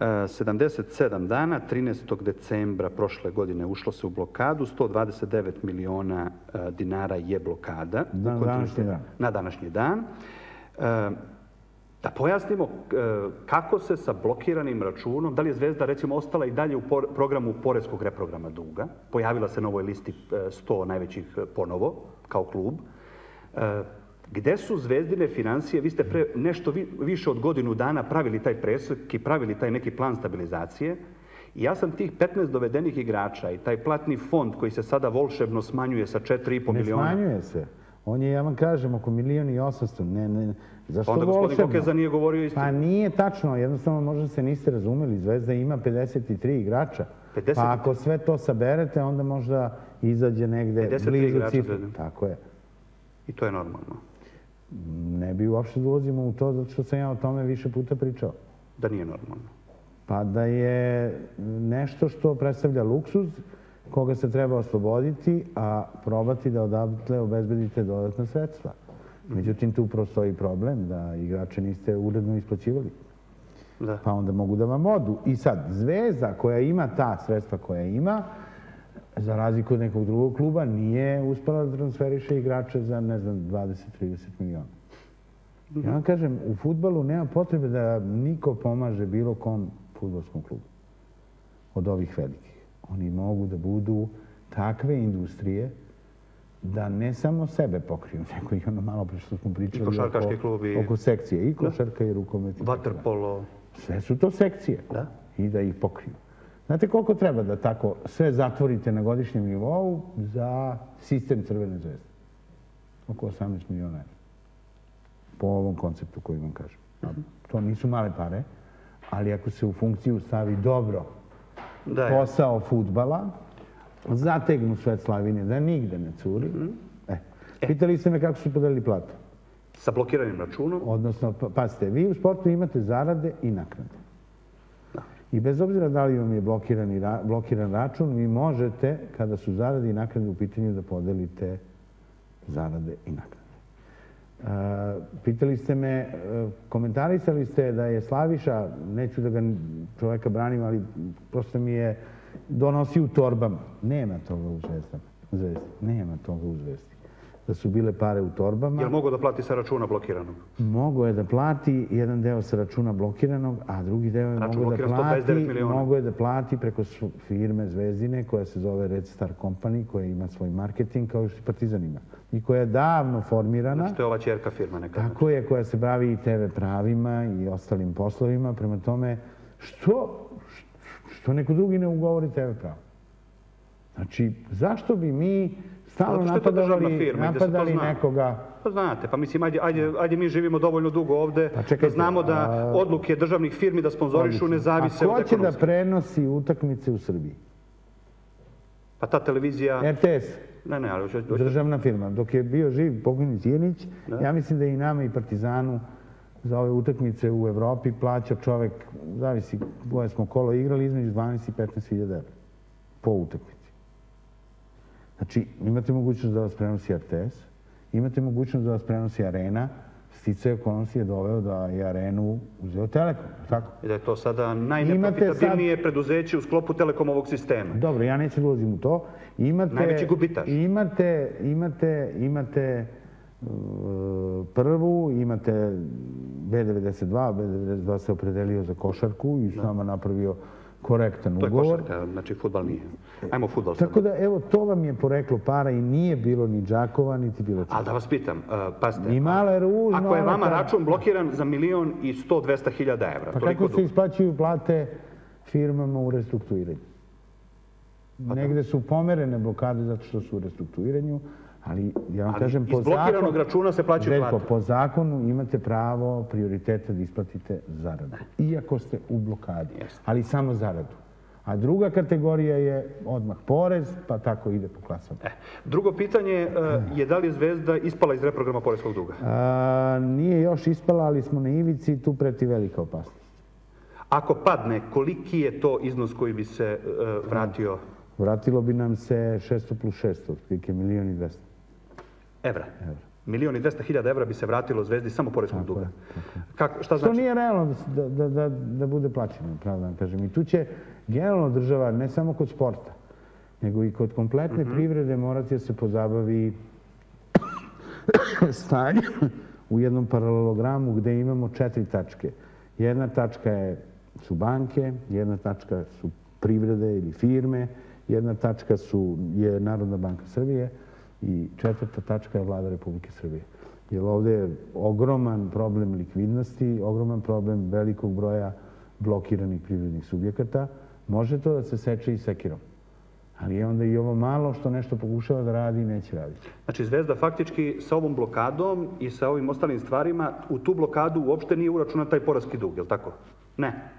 77 dana, 13. decembra prošle godine ušlo se u blokadu, 129 miliona dinara je blokada. Na današnji dan. Na današnji dan. Da pojasnimo e, kako se sa blokiranim računom, da li je Zvezda recimo ostala i dalje u programu poreskog reprograma duga, pojavila se na ovoj listi 100 e, najvećih e, ponovo kao klub, gde su Zvezdine financije, vi ste pre nešto više od godinu dana pravili taj presek i pravili taj neki plan stabilizacije, I ja sam tih 15 dovedenih igrača i taj platni fond koji se sada volšebno smanjuje sa 4,5 miliona... Ne smanjuje se. On je, ja vam kažem, oko milijon i osasto. Ne, ne, zašto Onda gospodin Kokeza nije govorio istinu. Pa nije tačno. Jednostavno, možda se niste razumeli. Zvezda ima 53 igrača. 50? Pa ako sve to saberete, onda možda izađe negde blizu cifru. Tako je. I to je normalno. Ne bi uopšte dolazimo u to, zato što sam ja o tome više puta pričao. Da nije normalno? Pa da je nešto što predstavlja luksuz, koga se treba osloboditi, a probati da odatle obezbedite dodatna sredstva. Međutim, tu prostoji problem da igrače niste uredno isplaćivali. Da. Pa onda mogu da vam odu. I sad, Zvezda koja ima ta sredstva koja ima, za razliku od nekog drugog kluba, nije uspela da transferiše igrače za, ne znam, 20-30 miliona. Ja vam kažem, u futbalu nema potrebe da niko pomaže bilo kom futbolskom klubu od ovih velikih oni mogu da budu takve industrije da ne samo sebe pokriju, nego i ono malo pre što smo pričali oko, oko sekcije. I košarka i rukomet. Vaterpolo. Sve su to sekcije. Da. I da ih pokriju. Znate koliko treba da tako sve zatvorite na godišnjem nivou za sistem Crvene zvezde? Oko 18 miliona evra. Po ovom konceptu koji vam kažem. To nisu male pare, ali ako se u funkciju stavi dobro posao futbala, zategnu sve slavine, da nigde ne curi. Mhm. E, e. Pitali ste me kako su podelili platu? Sa blokiranim računom? Odnosno, pa, pazite, vi u sportu imate zarade i naknade. I bez obzira da li vam je blokiran račun, vi možete, kada su zarade i naknade u pitanju, da podelite zarade i naknade. Pitali ste me, e, komentarisali ste da je Slaviša, neću da ga čoveka branim, ali prosto mi je donosi u torbama. Nema toga u zvezdi. Nema toga u zvezdi. Da su bile pare u torbama. Je li mogo da plati sa računa blokiranog? Mogo je da plati jedan deo sa računa blokiranog, a drugi deo je mogo da plati, mogo je da plati preko firme Zvezdine koja se zove Red Star Company, koja ima svoj marketing kao što Partizan ima i koja je davno formirana. Znači, to je ova čerka firma neka. Tako je, koja se bavi i TV pravima i ostalim poslovima. Prema tome, što, što neko drugi ne ugovori TV pravo? Znači, zašto bi mi stalno napadali, napadali nekoga? Pa znate, pa mislim, ajde, ajde, ajde mi živimo dovoljno dugo ovde, pa čekajte, da znamo da odluke državnih firmi da sponzorišu ne zavise od ekonomske. A ko će da prenosi utakmice u Srbiji? Pa ta televizija... RTS. Ne, ne, ali... Državna firma. Dok je bio živ pokojni Cijenić, ja mislim da i nama i Partizanu za ove utakmice u Evropi plaća čovek, zavisi koje smo kolo igrali, između 12 i 15 hiljada po utakmici. Znači, imate mogućnost da vas prenosi RTS, imate mogućnost da vas prenosi Arena, Stice okolnosti je doveo da je arenu uzeo Telekom. Tako? I da je to sada najneprofitabilnije preduzeće u sklopu Telekomovog sistema. Dobro, ja neću ulazim u to. Imate, Najveći gubitaš. Imate, imate, imate uh, prvu, imate B92, B92 se opredelio za košarku i s nama napravio korektan To je ugovor. košarka, znači futbal nije. Ajmo futbal. Tako da, evo, to vam je poreklo para i nije bilo ni Đakova, niti bilo čega. Ali da vas pitam, uh, pazite, Ni mala ruž, ako je mala vama račun blokiran za milion i sto, dvesta hiljada evra, Pa kako se isplaćuju plate firmama u restrukturiranju? Pa Negde su pomerene blokade zato što su u restrukturiranju, ali ja vam Ali kažem, po iz blokiranog zakonu... računa se plaćaju plate. po zakonu imate pravo prioriteta da isplatite zaradu. Iako ste u blokadi, ali samo zaradu. A druga kategorija je odmah porez, pa tako ide po klasama. E, drugo pitanje uh, je da li je Zvezda ispala iz reprograma poreskog duga? A, nije još ispala, ali smo na ivici i tu preti velika opasnost. Ako padne, koliki je to iznos koji bi se uh, vratio Vratilo bi nam se 600 plus 600, otprilike milijon i 200. Evra? Milion i dvesta hiljada evra bi se vratilo Zvezdi samo poreskog duga. Kako, šta Što znači? nije realno da, da, da, da bude plaćeno, pravo da vam kažem. I tu će generalno država, ne samo kod sporta, nego i kod kompletne privrede morati da se pozabavi stanje u jednom paralelogramu gde imamo četiri tačke. Jedna tačka je, su banke, jedna tačka su privrede ili firme, jedna tačka su, je Narodna banka Srbije i četvrta tačka je vlada Republike Srbije. Jer ovdje je ogroman problem likvidnosti, ogroman problem velikog broja blokiranih privrednih subjekata. Može to da se seče i sekirom. Ali je onda i ovo malo što nešto pokušava da radi i neće raditi. Znači Zvezda faktički sa ovom blokadom i sa ovim ostalim stvarima u tu blokadu uopšte nije uračunat taj poraski dug, je li tako? Ne.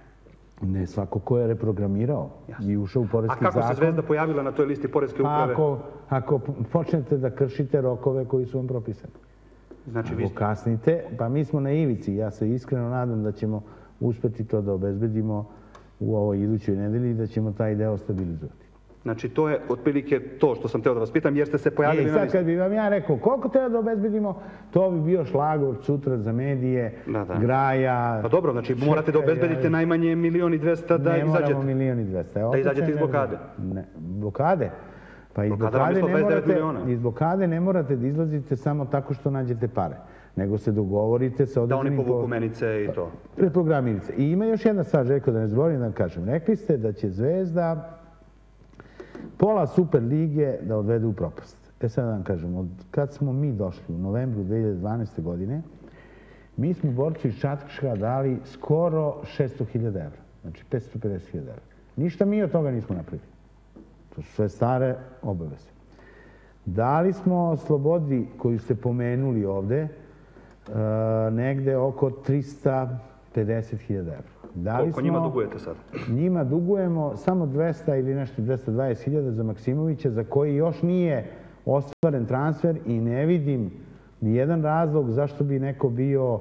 Ne, svako ko je reprogramirao i ušao u A porezki kako zakon... se Zvezda pojavila na toj listi poreske Pa uprave? ako, ako počnete da kršite rokove koji su vam propisani. Znači, vi Ako kasnite, pa mi smo na ivici. Ja se iskreno nadam da ćemo uspeti to da obezbedimo u ovoj idućoj nedelji i da ćemo taj deo stabilizovati. Znači, to je otprilike to što sam teo da vas pitam, jer ste se pojavili E, na sad kad bi vam ja rekao koliko treba da obezbedimo, to bi bio šlagor sutra za medije, Da, da. graja... Pa dobro, znači morate da obezbedite ja- najmanje milion i dvesta da ne izađete. moramo milijon i dvesta. Evo, Da izađete iz ne- blokade. Ne, blokade? Pa iz blokade, ne 129 morate, iz blokade ne morate da izlazite samo tako što nađete pare, nego se dogovorite sa Da oni određenim... povuku po- menice i to. Reprogramirate. I ima još jedna stvar, Željko, da ne zaboravim da vam kažem. Rekli ste da će Zvezda pola Super lige da odvede u propast. E sad vam kažem, od kad smo mi došli u novembru 2012. godine, mi smo borcu iz Čatkiška dali skoro 600.000 evra. Znači 550.000 evra. Ništa mi od toga nismo napravili. To su sve stare obaveze. Dali smo slobodi koju ste pomenuli ovde e, negde oko 350.000 evra. Dali Koliko njima dugujete sad? Njima dugujemo samo 200 ili nešto 220.000 za Maksimovića, za koji još nije ostvaren transfer i ne vidim ni jedan razlog zašto bi neko bio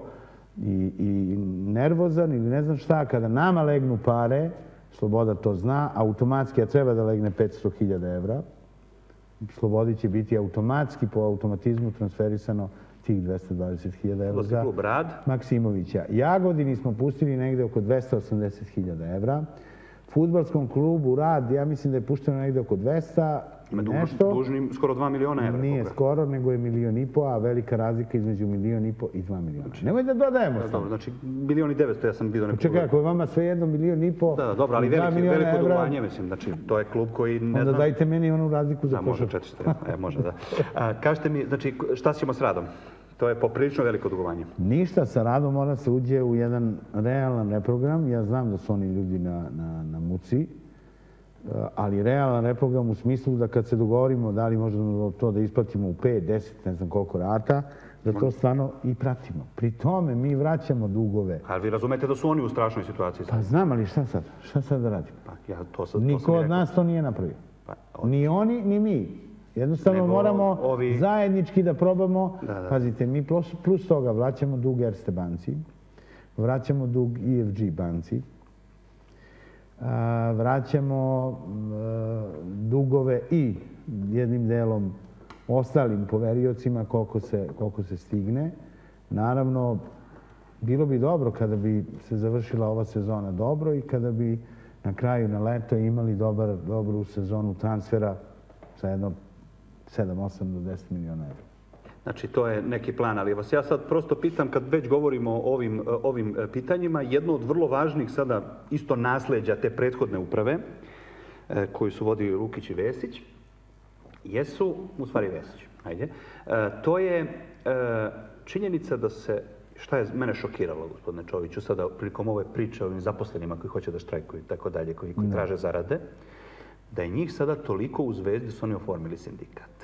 i, i nervozan ili ne znam šta. Kada nama legnu pare, Sloboda to zna, automatski, a treba da legne 500.000 evra, Slobodi će biti automatski po automatizmu transferisano tih 220.000 evra za klub Rad. Maksimovića. Jagodini smo pustili negde oko 280.000 evra. Futbalskom klubu Rad, ja mislim da je pušteno negde oko 200 Ima i dužni, nešto. dužni skoro 2 miliona evra. Nije je? skoro, nego je milion i po, a velika razlika između milion i po i dva miliona. Nemoj da dodajemo Da, samo. dobro, znači milion i devetsto, ja sam vidio neko... Čekaj, ako je vama sve jedno milion i po Da, da, dobro, ali veliki, veliko dugovanje, mislim, znači, to je klub koji ne Onda znam... dajte meni onu razliku za Da, može košarku. 400, e, može, da. A, kažete mi, znači, šta ćemo s radom? To je poprilično veliko dugovanje. Ništa, sa radom mora se uđe u jedan realan reprogram. Ja znam da su oni ljudi na, na, na muci, e, ali realan reprogram u smislu da kad se dogovorimo da li možemo to da isplatimo u 5, 10, ne znam koliko rata, da to stvarno i pratimo. Pri tome mi vraćamo dugove. Ali vi razumete da su oni u strašnoj situaciji? Pa znam, ali šta sad? Šta sad da radimo? Pa, ja to sad, to sam Niko od nas to nije napravio. Pa, Ni oni, ni mi. Jednostavno Nego moramo ovi- zajednički da probamo. Da, da. Pazite, mi plus, plus toga vraćamo dug Erste banci, vraćamo dug EFG banci, a, vraćamo e, dugove i jednim delom ostalim poveriocima koliko se, koliko se stigne. Naravno, bilo bi dobro kada bi se završila ova sezona dobro i kada bi na kraju na leto imali dobar, dobru sezonu transfera sa jedno 7, 8 do 10 miliona evra. Znači, to je neki plan, ali vas ja sad prosto pitam, kad već govorimo o ovim, ovim pitanjima, jedno od vrlo važnih sada isto nasljeđa te prethodne uprave, e, koju su vodili Lukić i Vesić, jesu, u stvari Vesić, ajde, e, to je e, činjenica da se, šta je mene šokiralo, gospodine Čoviću, sada prilikom ove priče o ovim zaposlenima koji hoće da štrajkuju i tako dalje, koji, koji traže zarade, da je njih sada toliko u zvezdi su oni oformili sindikat.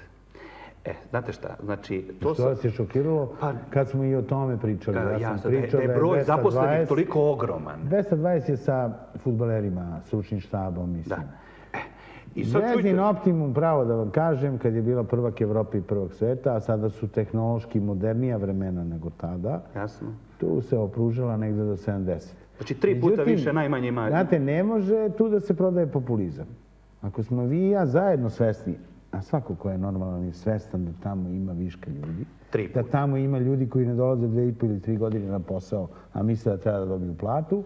E, znate šta, znači... To što vas je šokiralo pa, kad smo i o tome pričali? Ja, ja sam pričao da je broj zaposlenih toliko ogroman. 220 je sa futbalerima, stručnim štabom, mislim. Da. E, I sad Zvezdin čujte... optimum, pravo da vam kažem, kad je bila prvak Evrope i prvak sveta, a sada su tehnološki modernija vremena nego tada. Jasno. Tu se opružila negde do 70. Znači tri puta Međutim, više najmanje ima... Znate, ne može tu da se prodaje populizam. Ako smo vi i ja zajedno svesni, a svako ko je normalan je svestan da tamo ima viška ljudi, da tamo ima ljudi koji ne dolaze dve i po ili tri godine na posao, a misle da treba da dobiju platu,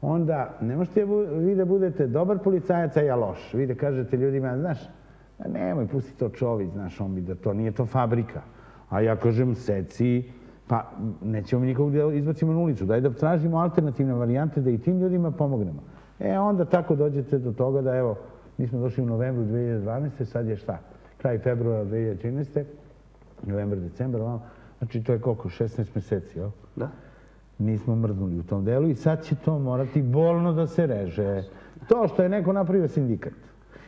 onda ne možete vi da budete dobar policajac, a ja loš. Vi da kažete ljudima, znaš, nemoj, pusti to čović, znaš, on bi da to nije to fabrika. A ja kažem, seci, pa nećemo nikog da izbacimo na ulicu, daj da tražimo alternativne varijante da i tim ljudima pomognemo. E, onda tako dođete do toga da, evo, Mi smo došli u novembru 2012. Sad je šta? Kraj februara 2013. Novembar, decembar. Znači to je koliko? 16 meseci, jel? Da. Nismo mrznuli u tom delu i sad će to morati bolno da se reže. To što je neko napravio sindikat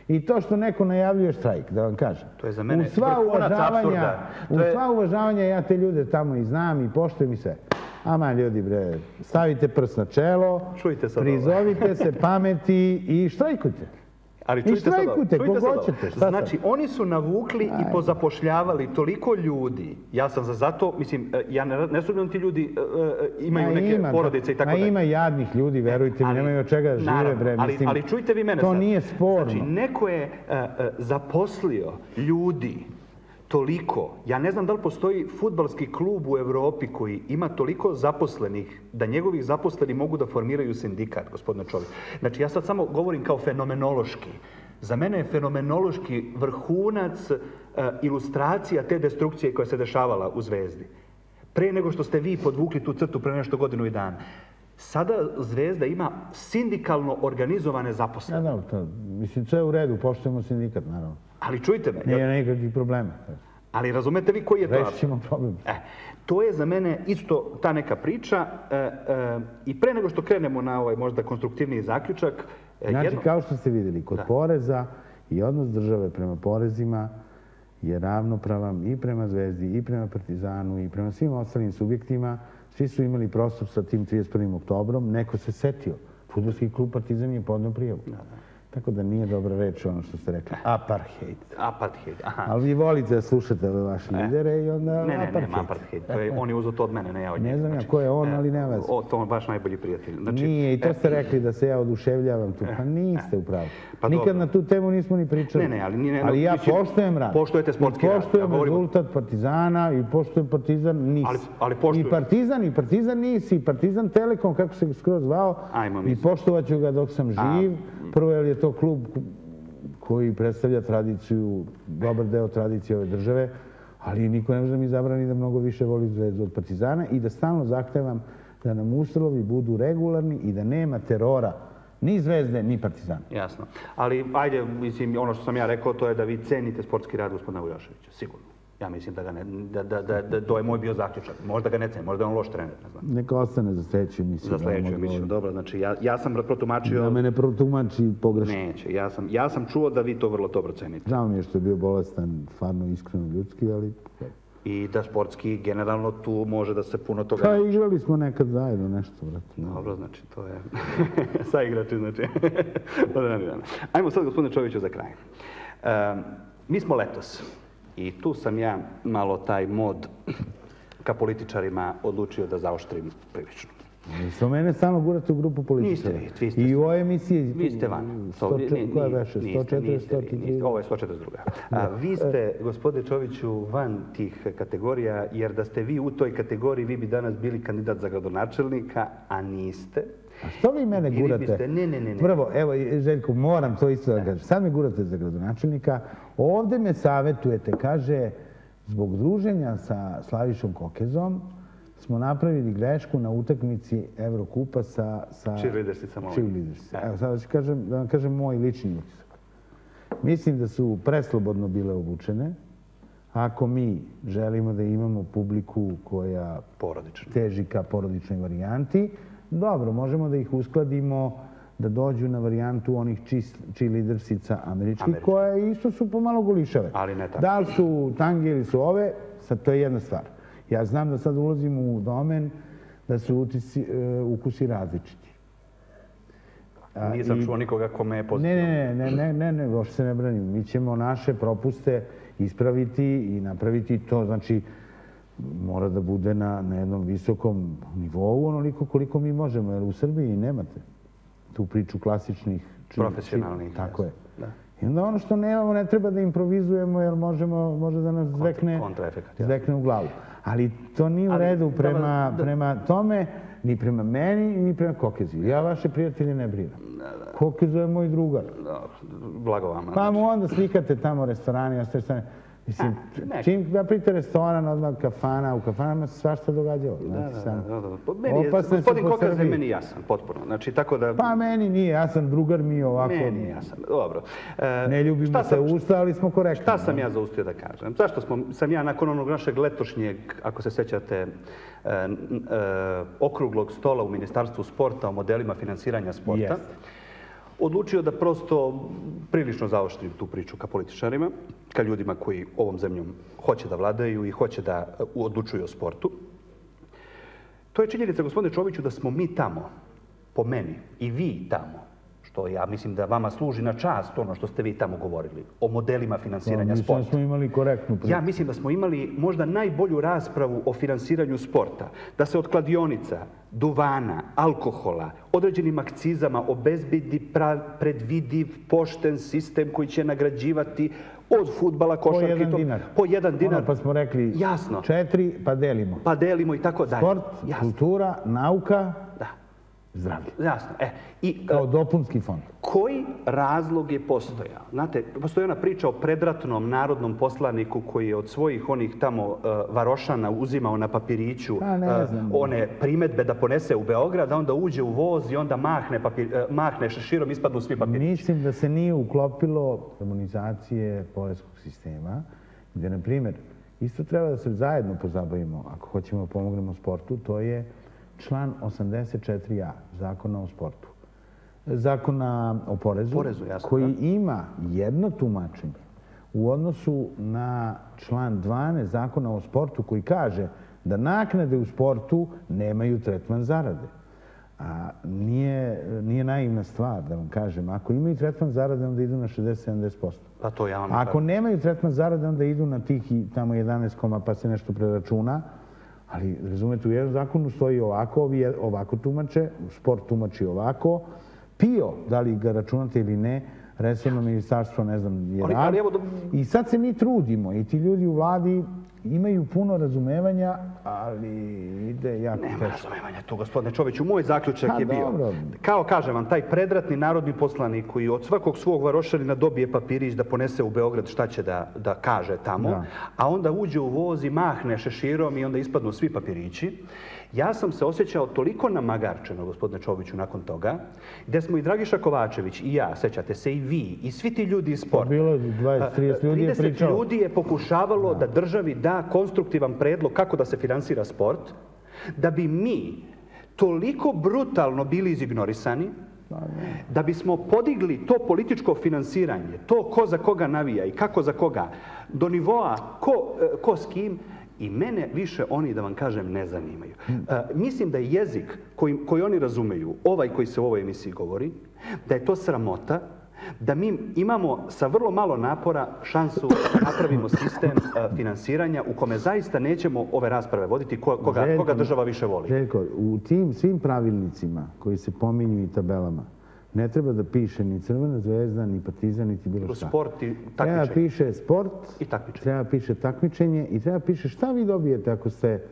i to što neko najavljuje štrajk, da vam kažem. To je za mene vrhunac absurda. U sva uvažavanja ja te ljude tamo i znam i poštujem i sve. Ama ljudi bre, stavite prst na čelo, prizovite se pameti i štrajkujte. Ali čujte sad ovo. Čujte sad ovo. Znači, oni su navukli i pozapošljavali toliko ljudi. Ja sam za zato, mislim, e, ja ne, ne sumnjam ti ljudi uh, imaju neke ima, porodice i tako dalje. ima jadnih ljudi, verujte mi, nemaju od čega žive, bre. Mislim, ali, ali čujte vi mene to sad. To nije sporno. Znači, neko je uh, zaposlio ljudi toliko, ja ne znam da li postoji futbalski klub u Evropi koji ima toliko zaposlenih, da njegovi zaposleni mogu da formiraju sindikat, gospodine Čović. Znači, ja sad samo govorim kao fenomenološki. Za mene je fenomenološki vrhunac e, ilustracija te destrukcije koja se dešavala u Zvezdi. Pre nego što ste vi podvukli tu crtu pre nešto godinu i dan. Sada Zvezda ima sindikalno organizovane zaposlene. Ja, da, to, mislim, sve u redu, poštujemo sindikat, naravno. Ali čujte me. Nije nekakvih problema. Ali razumete vi koji je to? Rešit ćemo problem. E, to je za mene isto ta neka priča. E, e, I pre nego što krenemo na ovaj možda konstruktivniji zaključak... E, znači, jedno... kao što ste vidjeli, kod da. poreza i odnos države prema porezima je ravnopravan i prema Zvezdi, i prema Partizanu, i prema svim ostalim subjektima. Svi su imali prostor sa tim 31. oktobrom. Neko se setio. Futbolski klub Partizan je podno prijavu. Da, da. Tako da nije dobra reč ono što ste rekli. Apartheid. Apartheid, aha. Ali vi volite da slušate ove vaše e. lidere i onda ne, ne, apartheid. Ne, ne, apartheid. To je, on je uzao to od mene, ne ja od njega. Ne znam ja ko je on, e, ali nema veze. O, to je baš najbolji prijatelj. Znači, nije, i to e, ste rekli da se ja oduševljavam tu. Pa niste u pravu. Pa Nikad na tu temu nismo ni pričali. Ne, ne, ali... Ne, ali ja poštojem rad. Poštujete sportski rad. Poštujem rezultat Partizana i poštujem Partizan NIS. Ali, ali poštujem. I Partizan, i Partizan NIS, i Partizan Telekom, kako se skroz zvao. Ajmo, I poštovaću ga dok sam živ. Prvo, je to klub koji predstavlja tradiciju, dobar deo tradicije ove države, ali niko ne može da mi zabrani da mnogo više voli zvezdu od partizana i da stalno zahtevam da nam uslovi budu regularni i da nema terora ni zvezde, ni partizana. Jasno. Ali, ajde, mislim, ono što sam ja rekao, to je da vi cenite sportski rad gospodina Vujoševića, sigurno. Ja mislim da, ga ne, da, da, da, da to je moj bio zaključak. Možda ga ne cenim, možda je on loš trener. Ne znam. Neka ostane za sljedeću emisiju. Za sljedeću emisiju, dobro. Znači, ja, ja sam protumačio... Da me ne protumači pogrešno. Neće, ja sam, ja sam čuo da vi to vrlo dobro cenite. Žao mi je što je bio bolestan, stvarno iskreno ljudski, ali... I da sportski, generalno, tu može da se puno toga... Pa igrali smo nekad zajedno nešto, vrati. Dobro, znači, to je... Sa igrači, znači. Ajmo sad, gospodine Čoviću, za kraj. Um, mi smo letos, I tu sam ja malo taj mod ka političarima odlučio da zaoštrim prilično. Niste mene samo gurate u grupu političara. Niste vi, ste... I u ovoj emisiji... Vi ste van. Koja veše? 104, 103? Ovo je 142. A, vi ste, gospode Čoviću, van tih kategorija, jer da ste vi u toj kategoriji, vi bi danas bili kandidat za gradonačelnika, a niste. A što vi mene gurate? Biste, ne, ne, ne. Prvo, evo, Željko, moram to isto da kažem. Sad me gurate za gradonačelnika. Ovde me savjetujete, kaže, zbog druženja sa Slavišom Kokezom smo napravili grešku na utakmici Evrokupa sa... sa Cheerleadersicama. Cheerleadersicama. Evo, sad ću kažem, da vam kažem moj lični utisak. Mislim da su preslobodno bile obučene. Ako mi želimo da imamo publiku koja Porodično. teži ka porodičnoj varijanti, dobro, možemo da ih uskladimo da dođu na varijantu onih cheerleadersica američkih, Američki. koje isto su pomalo golišave. Ali ne tako. Da li su tangi ili su ove, sad to je jedna stvar. Ja znam da sad ulazim u domen da su utisi, e, ukusi različiti. A, Nisam i- čuo nikoga kome je Ne, pozitivno. ne, ne, ne, ne, ne, uopšte se ne branim. Mi ćemo naše propuste ispraviti i napraviti to, znači, mora da bude na, na jednom visokom nivou, onoliko koliko mi možemo, jer u Srbiji nemate tu priču klasičnih... Profesionalnih, Tako je. Da. I onda ono što nemamo ne treba da improvizujemo, jer možemo, može da nas zvekne, u glavu. Ali to nije u redu prema, vas- da- prema tome, ni prema meni, ni prema Kokezi. Ja vaše prijatelje ne briram. Kokezu je moj drugar. Blago vama. Pa mu onda slikate tamo restorani, ostaje strane. Mislim, čim napravite restoran, odmah kafana, u kafanama se svašta događalo. Da, znate da, da, da. Pa Meni je, gospodin po Kokaz je meni jasan, potpuno. Znači, tako da... Pa meni nije, ja sam drugar mi ovako. Meni je jasan, dobro. E, Ne ljubimo se usta, ali smo korektni. Šta sam ja zaustio da kažem? Zašto smo, sam ja nakon onog našeg letošnjeg, ako se sećate, e, e, okruglog stola u Ministarstvu sporta o modelima finansiranja sporta odlučio da prosto prilično zaoštrim tu priču ka političarima, ka ljudima koji ovom zemljom hoće da vladaju i hoće da e, odlučuju o sportu. To je činjenica, gospodine Čoviću, da smo mi tamo, po meni, i vi tamo, što ja mislim da vama služi na čast ono što ste vi tamo govorili, o modelima finansiranja Mislim da sporta. smo imali korektnu priču. Ja mislim da smo imali možda najbolju raspravu o finansiranju sporta. Da se od kladionica, duvana, alkohola, određenim akcizama obezbedi prav, predvidiv, pošten sistem koji će nagrađivati od futbala, Po košarke. i jedan to- dinar. Po jedan dinar. Ono, pa smo rekli Jasno. četiri, pa delimo. Pa delimo i tako dalje. Sport, Jasno. kultura, nauka, Da. Zdravlje. Jasno. E, i, Kao dopunski fond. Koji razlog je postojao? Znate, postoji ona priča o predratnom narodnom poslaniku koji je od svojih onih tamo uh, varošana uzimao na papiriću Pa, ne uh, znam. one primetbe da ponese u Beograd, a onda uđe u voz i onda mahne, papir, uh, mahne šeširom, ispadnu svi papirići. Mislim da se nije uklopilo harmonizacije poreskog sistema, gdje, na primjer, isto treba da se zajedno pozabavimo, ako hoćemo da pomognemo sportu, to je član 84a Zakona o sportu. Zakona o porezu, Porezu, jasno, koji ima jedno tumačenje u odnosu na član 12 Zakona o sportu koji kaže da naknade u sportu nemaju tretman zarade. A nije, nije naivna stvar, da vam kažem. Ako imaju tretman zarade, onda idu na 60-70%. Pa to ja vam Ako nemaju tretman zarade, onda idu na tih i tamo 11 koma, pa se nešto preračuna. Ali, razumete, u jednom zakonu stoji ovako, ovi ovako tumače, sport tumači ovako. PIO, da li ga računate ili ne, resorno ministarstvo, ne znam, je rad. I sad se mi trudimo i ti ljudi u vladi imaju puno razumevanja, ali ide jako Nema teško. razumevanja tu, gospodine Čoviću. Moj zaključak Pa, je bio, dobro. kao kažem vam, taj predratni narodni poslanik koji od svakog svog varošarina dobije papirić da ponese u Beograd šta će da, da kaže tamo, Da. a onda uđe u voz i mahne šeširom i onda ispadnu svi papirići. Ja sam se osjećao toliko namagarčeno, gospodine Čoviću, nakon toga, gde smo i Dragiša Kovačević i ja, sećate se i vi, i svi ti ljudi iz sporta. bilo je 20-30 ljudi je 30 pričalo. ljudi je pokušavalo da državi da konstruktivan predlog kako da se finansira sport, da bi mi toliko brutalno bili izignorisani, da bismo podigli to političko finansiranje, to ko za koga navija i kako za koga, do nivoa ko, e, ko s kim, i mene više oni, da vam kažem, ne zanimaju. E, mislim da je jezik koji, koji oni razumeju, ovaj koji se u ovoj emisiji govori, da je to sramota, da mi imamo sa vrlo malo napora šansu da napravimo sistem e, finansiranja u kome zaista nećemo ove rasprave voditi ko- koga, Željko, koga država više voli. Željko, u tim svim pravilnicima koji se pominju i tabelama, ne treba da piše ni Crvena zvezda, ni Partizan, niti bilo šta. sport i Treba takmičenje. piše sport, I takmičenje. treba piše takmičenje i treba piše šta vi dobijete ako ste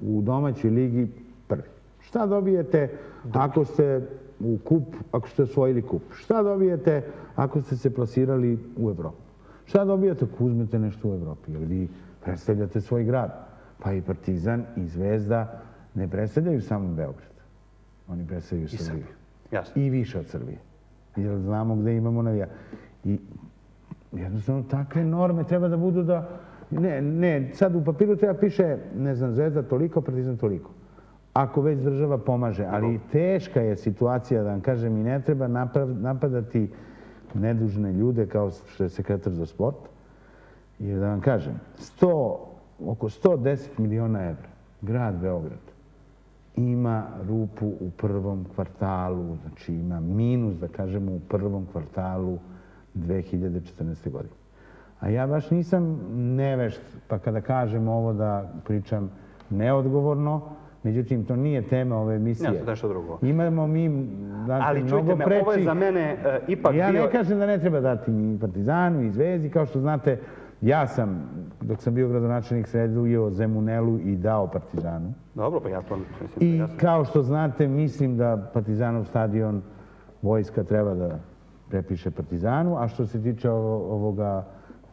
u domaćoj ligi prvi. Šta dobijete ako ste u kup, ako ste osvojili kup. Šta dobijete ako ste se plasirali u Evropu. Šta dobijete ako uzmete nešto u Evropi? Jer vi predstavljate svoj grad. Pa i Partizan i Zvezda ne predstavljaju samo Beograd. Oni predstavljaju Srbiju. Jasno. I više od Srbije. Jer znamo gde imamo navija. I jednostavno takve norme treba da budu da... Ne, ne, sad u papiru treba piše, ne znam, Zvezda toliko, Partizan toliko. Ako već država pomaže, ali teška je situacija, da vam kažem, i ne treba napadati nedužne ljude kao što je sekretar za sport. Jer da vam kažem, 100, oko 110 miliona evra, grad Beograd, ima rupu u prvom kvartalu, znači ima minus, da kažemo, u prvom kvartalu 2014. godine. A ja baš nisam nevešt, pa kada kažem ovo da pričam neodgovorno, međutim, to nije tema ove emisije. Ja sam nešto drugo. Imamo mi, znate, Ali mnogo čujte me, preči... ovo je za mene e, ipak Ja bio... ne kažem da ne treba dati ni Partizanu, ni Zvezdi. Kao što znate, ja sam, dok sam bio gradonačelnik, sredujo Zemunelu i dao Partizanu. Dobro, pa ja to mislim I da ja sam... kao što znate, mislim da Partizanov stadion vojska treba da prepiše Partizanu, a što se tiče ovo- ovoga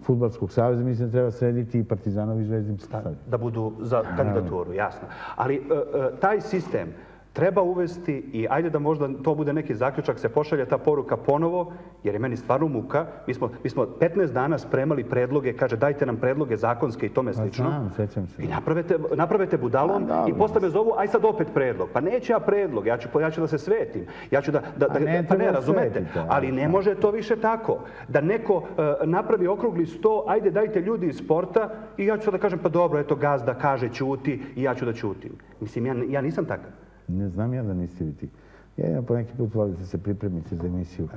futbalskog savjeza, mislim da treba srediti i Partizanov i Zvezdin stadion. da budu za kandidaturu, jasno. Ali e, e, taj sistem treba uvesti i ajde da možda to bude neki zaključak, se pošalje ta poruka ponovo, jer je meni stvarno muka. Mi smo, mi smo 15 dana spremali predloge, kaže dajte nam predloge zakonske i tome Pa slično. znam, sećam se. I napravite, napravite budalom Pa, dobro. i posle me zovu, aj sad opet predlog. Pa neću ja predlog, ja ću, ja ću da se svetim. Ja ću da, da, A da, ne pa ne, razumete. svetiti, Ali ne može to više tako. Da neko e, napravi okrugli sto, ajde dajte ljudi iz sporta i ja ću da kažem, pa dobro, eto gazda kaže ćuti i ja ću da ćutim. Mislim, ja, ja nisam takav. Ne znam ja da niste vi ti. Ja, ja po neki put volite se pripremiti za emisiju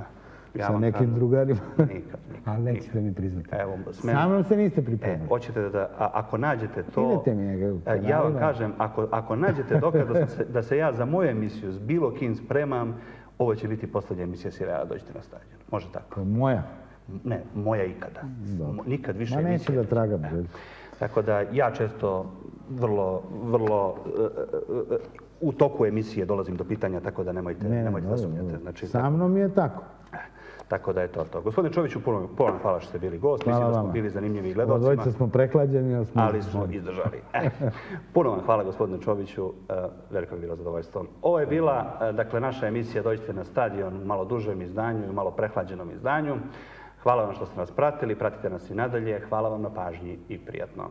Ja sa nekim kažem, drugarima. nikad, Ali nećete mi priznati. Evo, s Sa mnom se niste E, pripremili. hoćete da, a, ako nađete to... Idete mi nekako E, Ja vam kažem, ako, ako nađete dokaz da, se, da se ja za moju emisiju s bilo kim spremam, ovo će biti posljednja emisija Sirena, dođite na stadion. Može tako? Pa moja. Ne, moja ikada. Mo- Nikad više Ma neću emisija. da tragam. Željko. Tako da ja često vrlo, vrlo e, e, e, u toku emisije dolazim do pitanja, tako da nemojte, Ne, nemojte da dobro, sumnjate. dobro. Znači, Sa mnom je tako. tako da je to to. Gospodine Čoviću, puno, puno vam hvala što ste bili gost. Hvala Mislim da smo vama. bili zanimljivi Ovo gledalcima. dvojica smo preklađeni, ali smo... ali smo izdržali. E, puno vam hvala gospodine Čoviću, e, veliko je bilo zadovoljstvo. Ovo je bila, e, dakle, naša emisija Dođite na stadion malo dužem izdanju i malo prehlađenom izdanju. Hvala vam što ste nas pratili, pratite nas i nadalje. Hvala vam na pažnji i prijatno.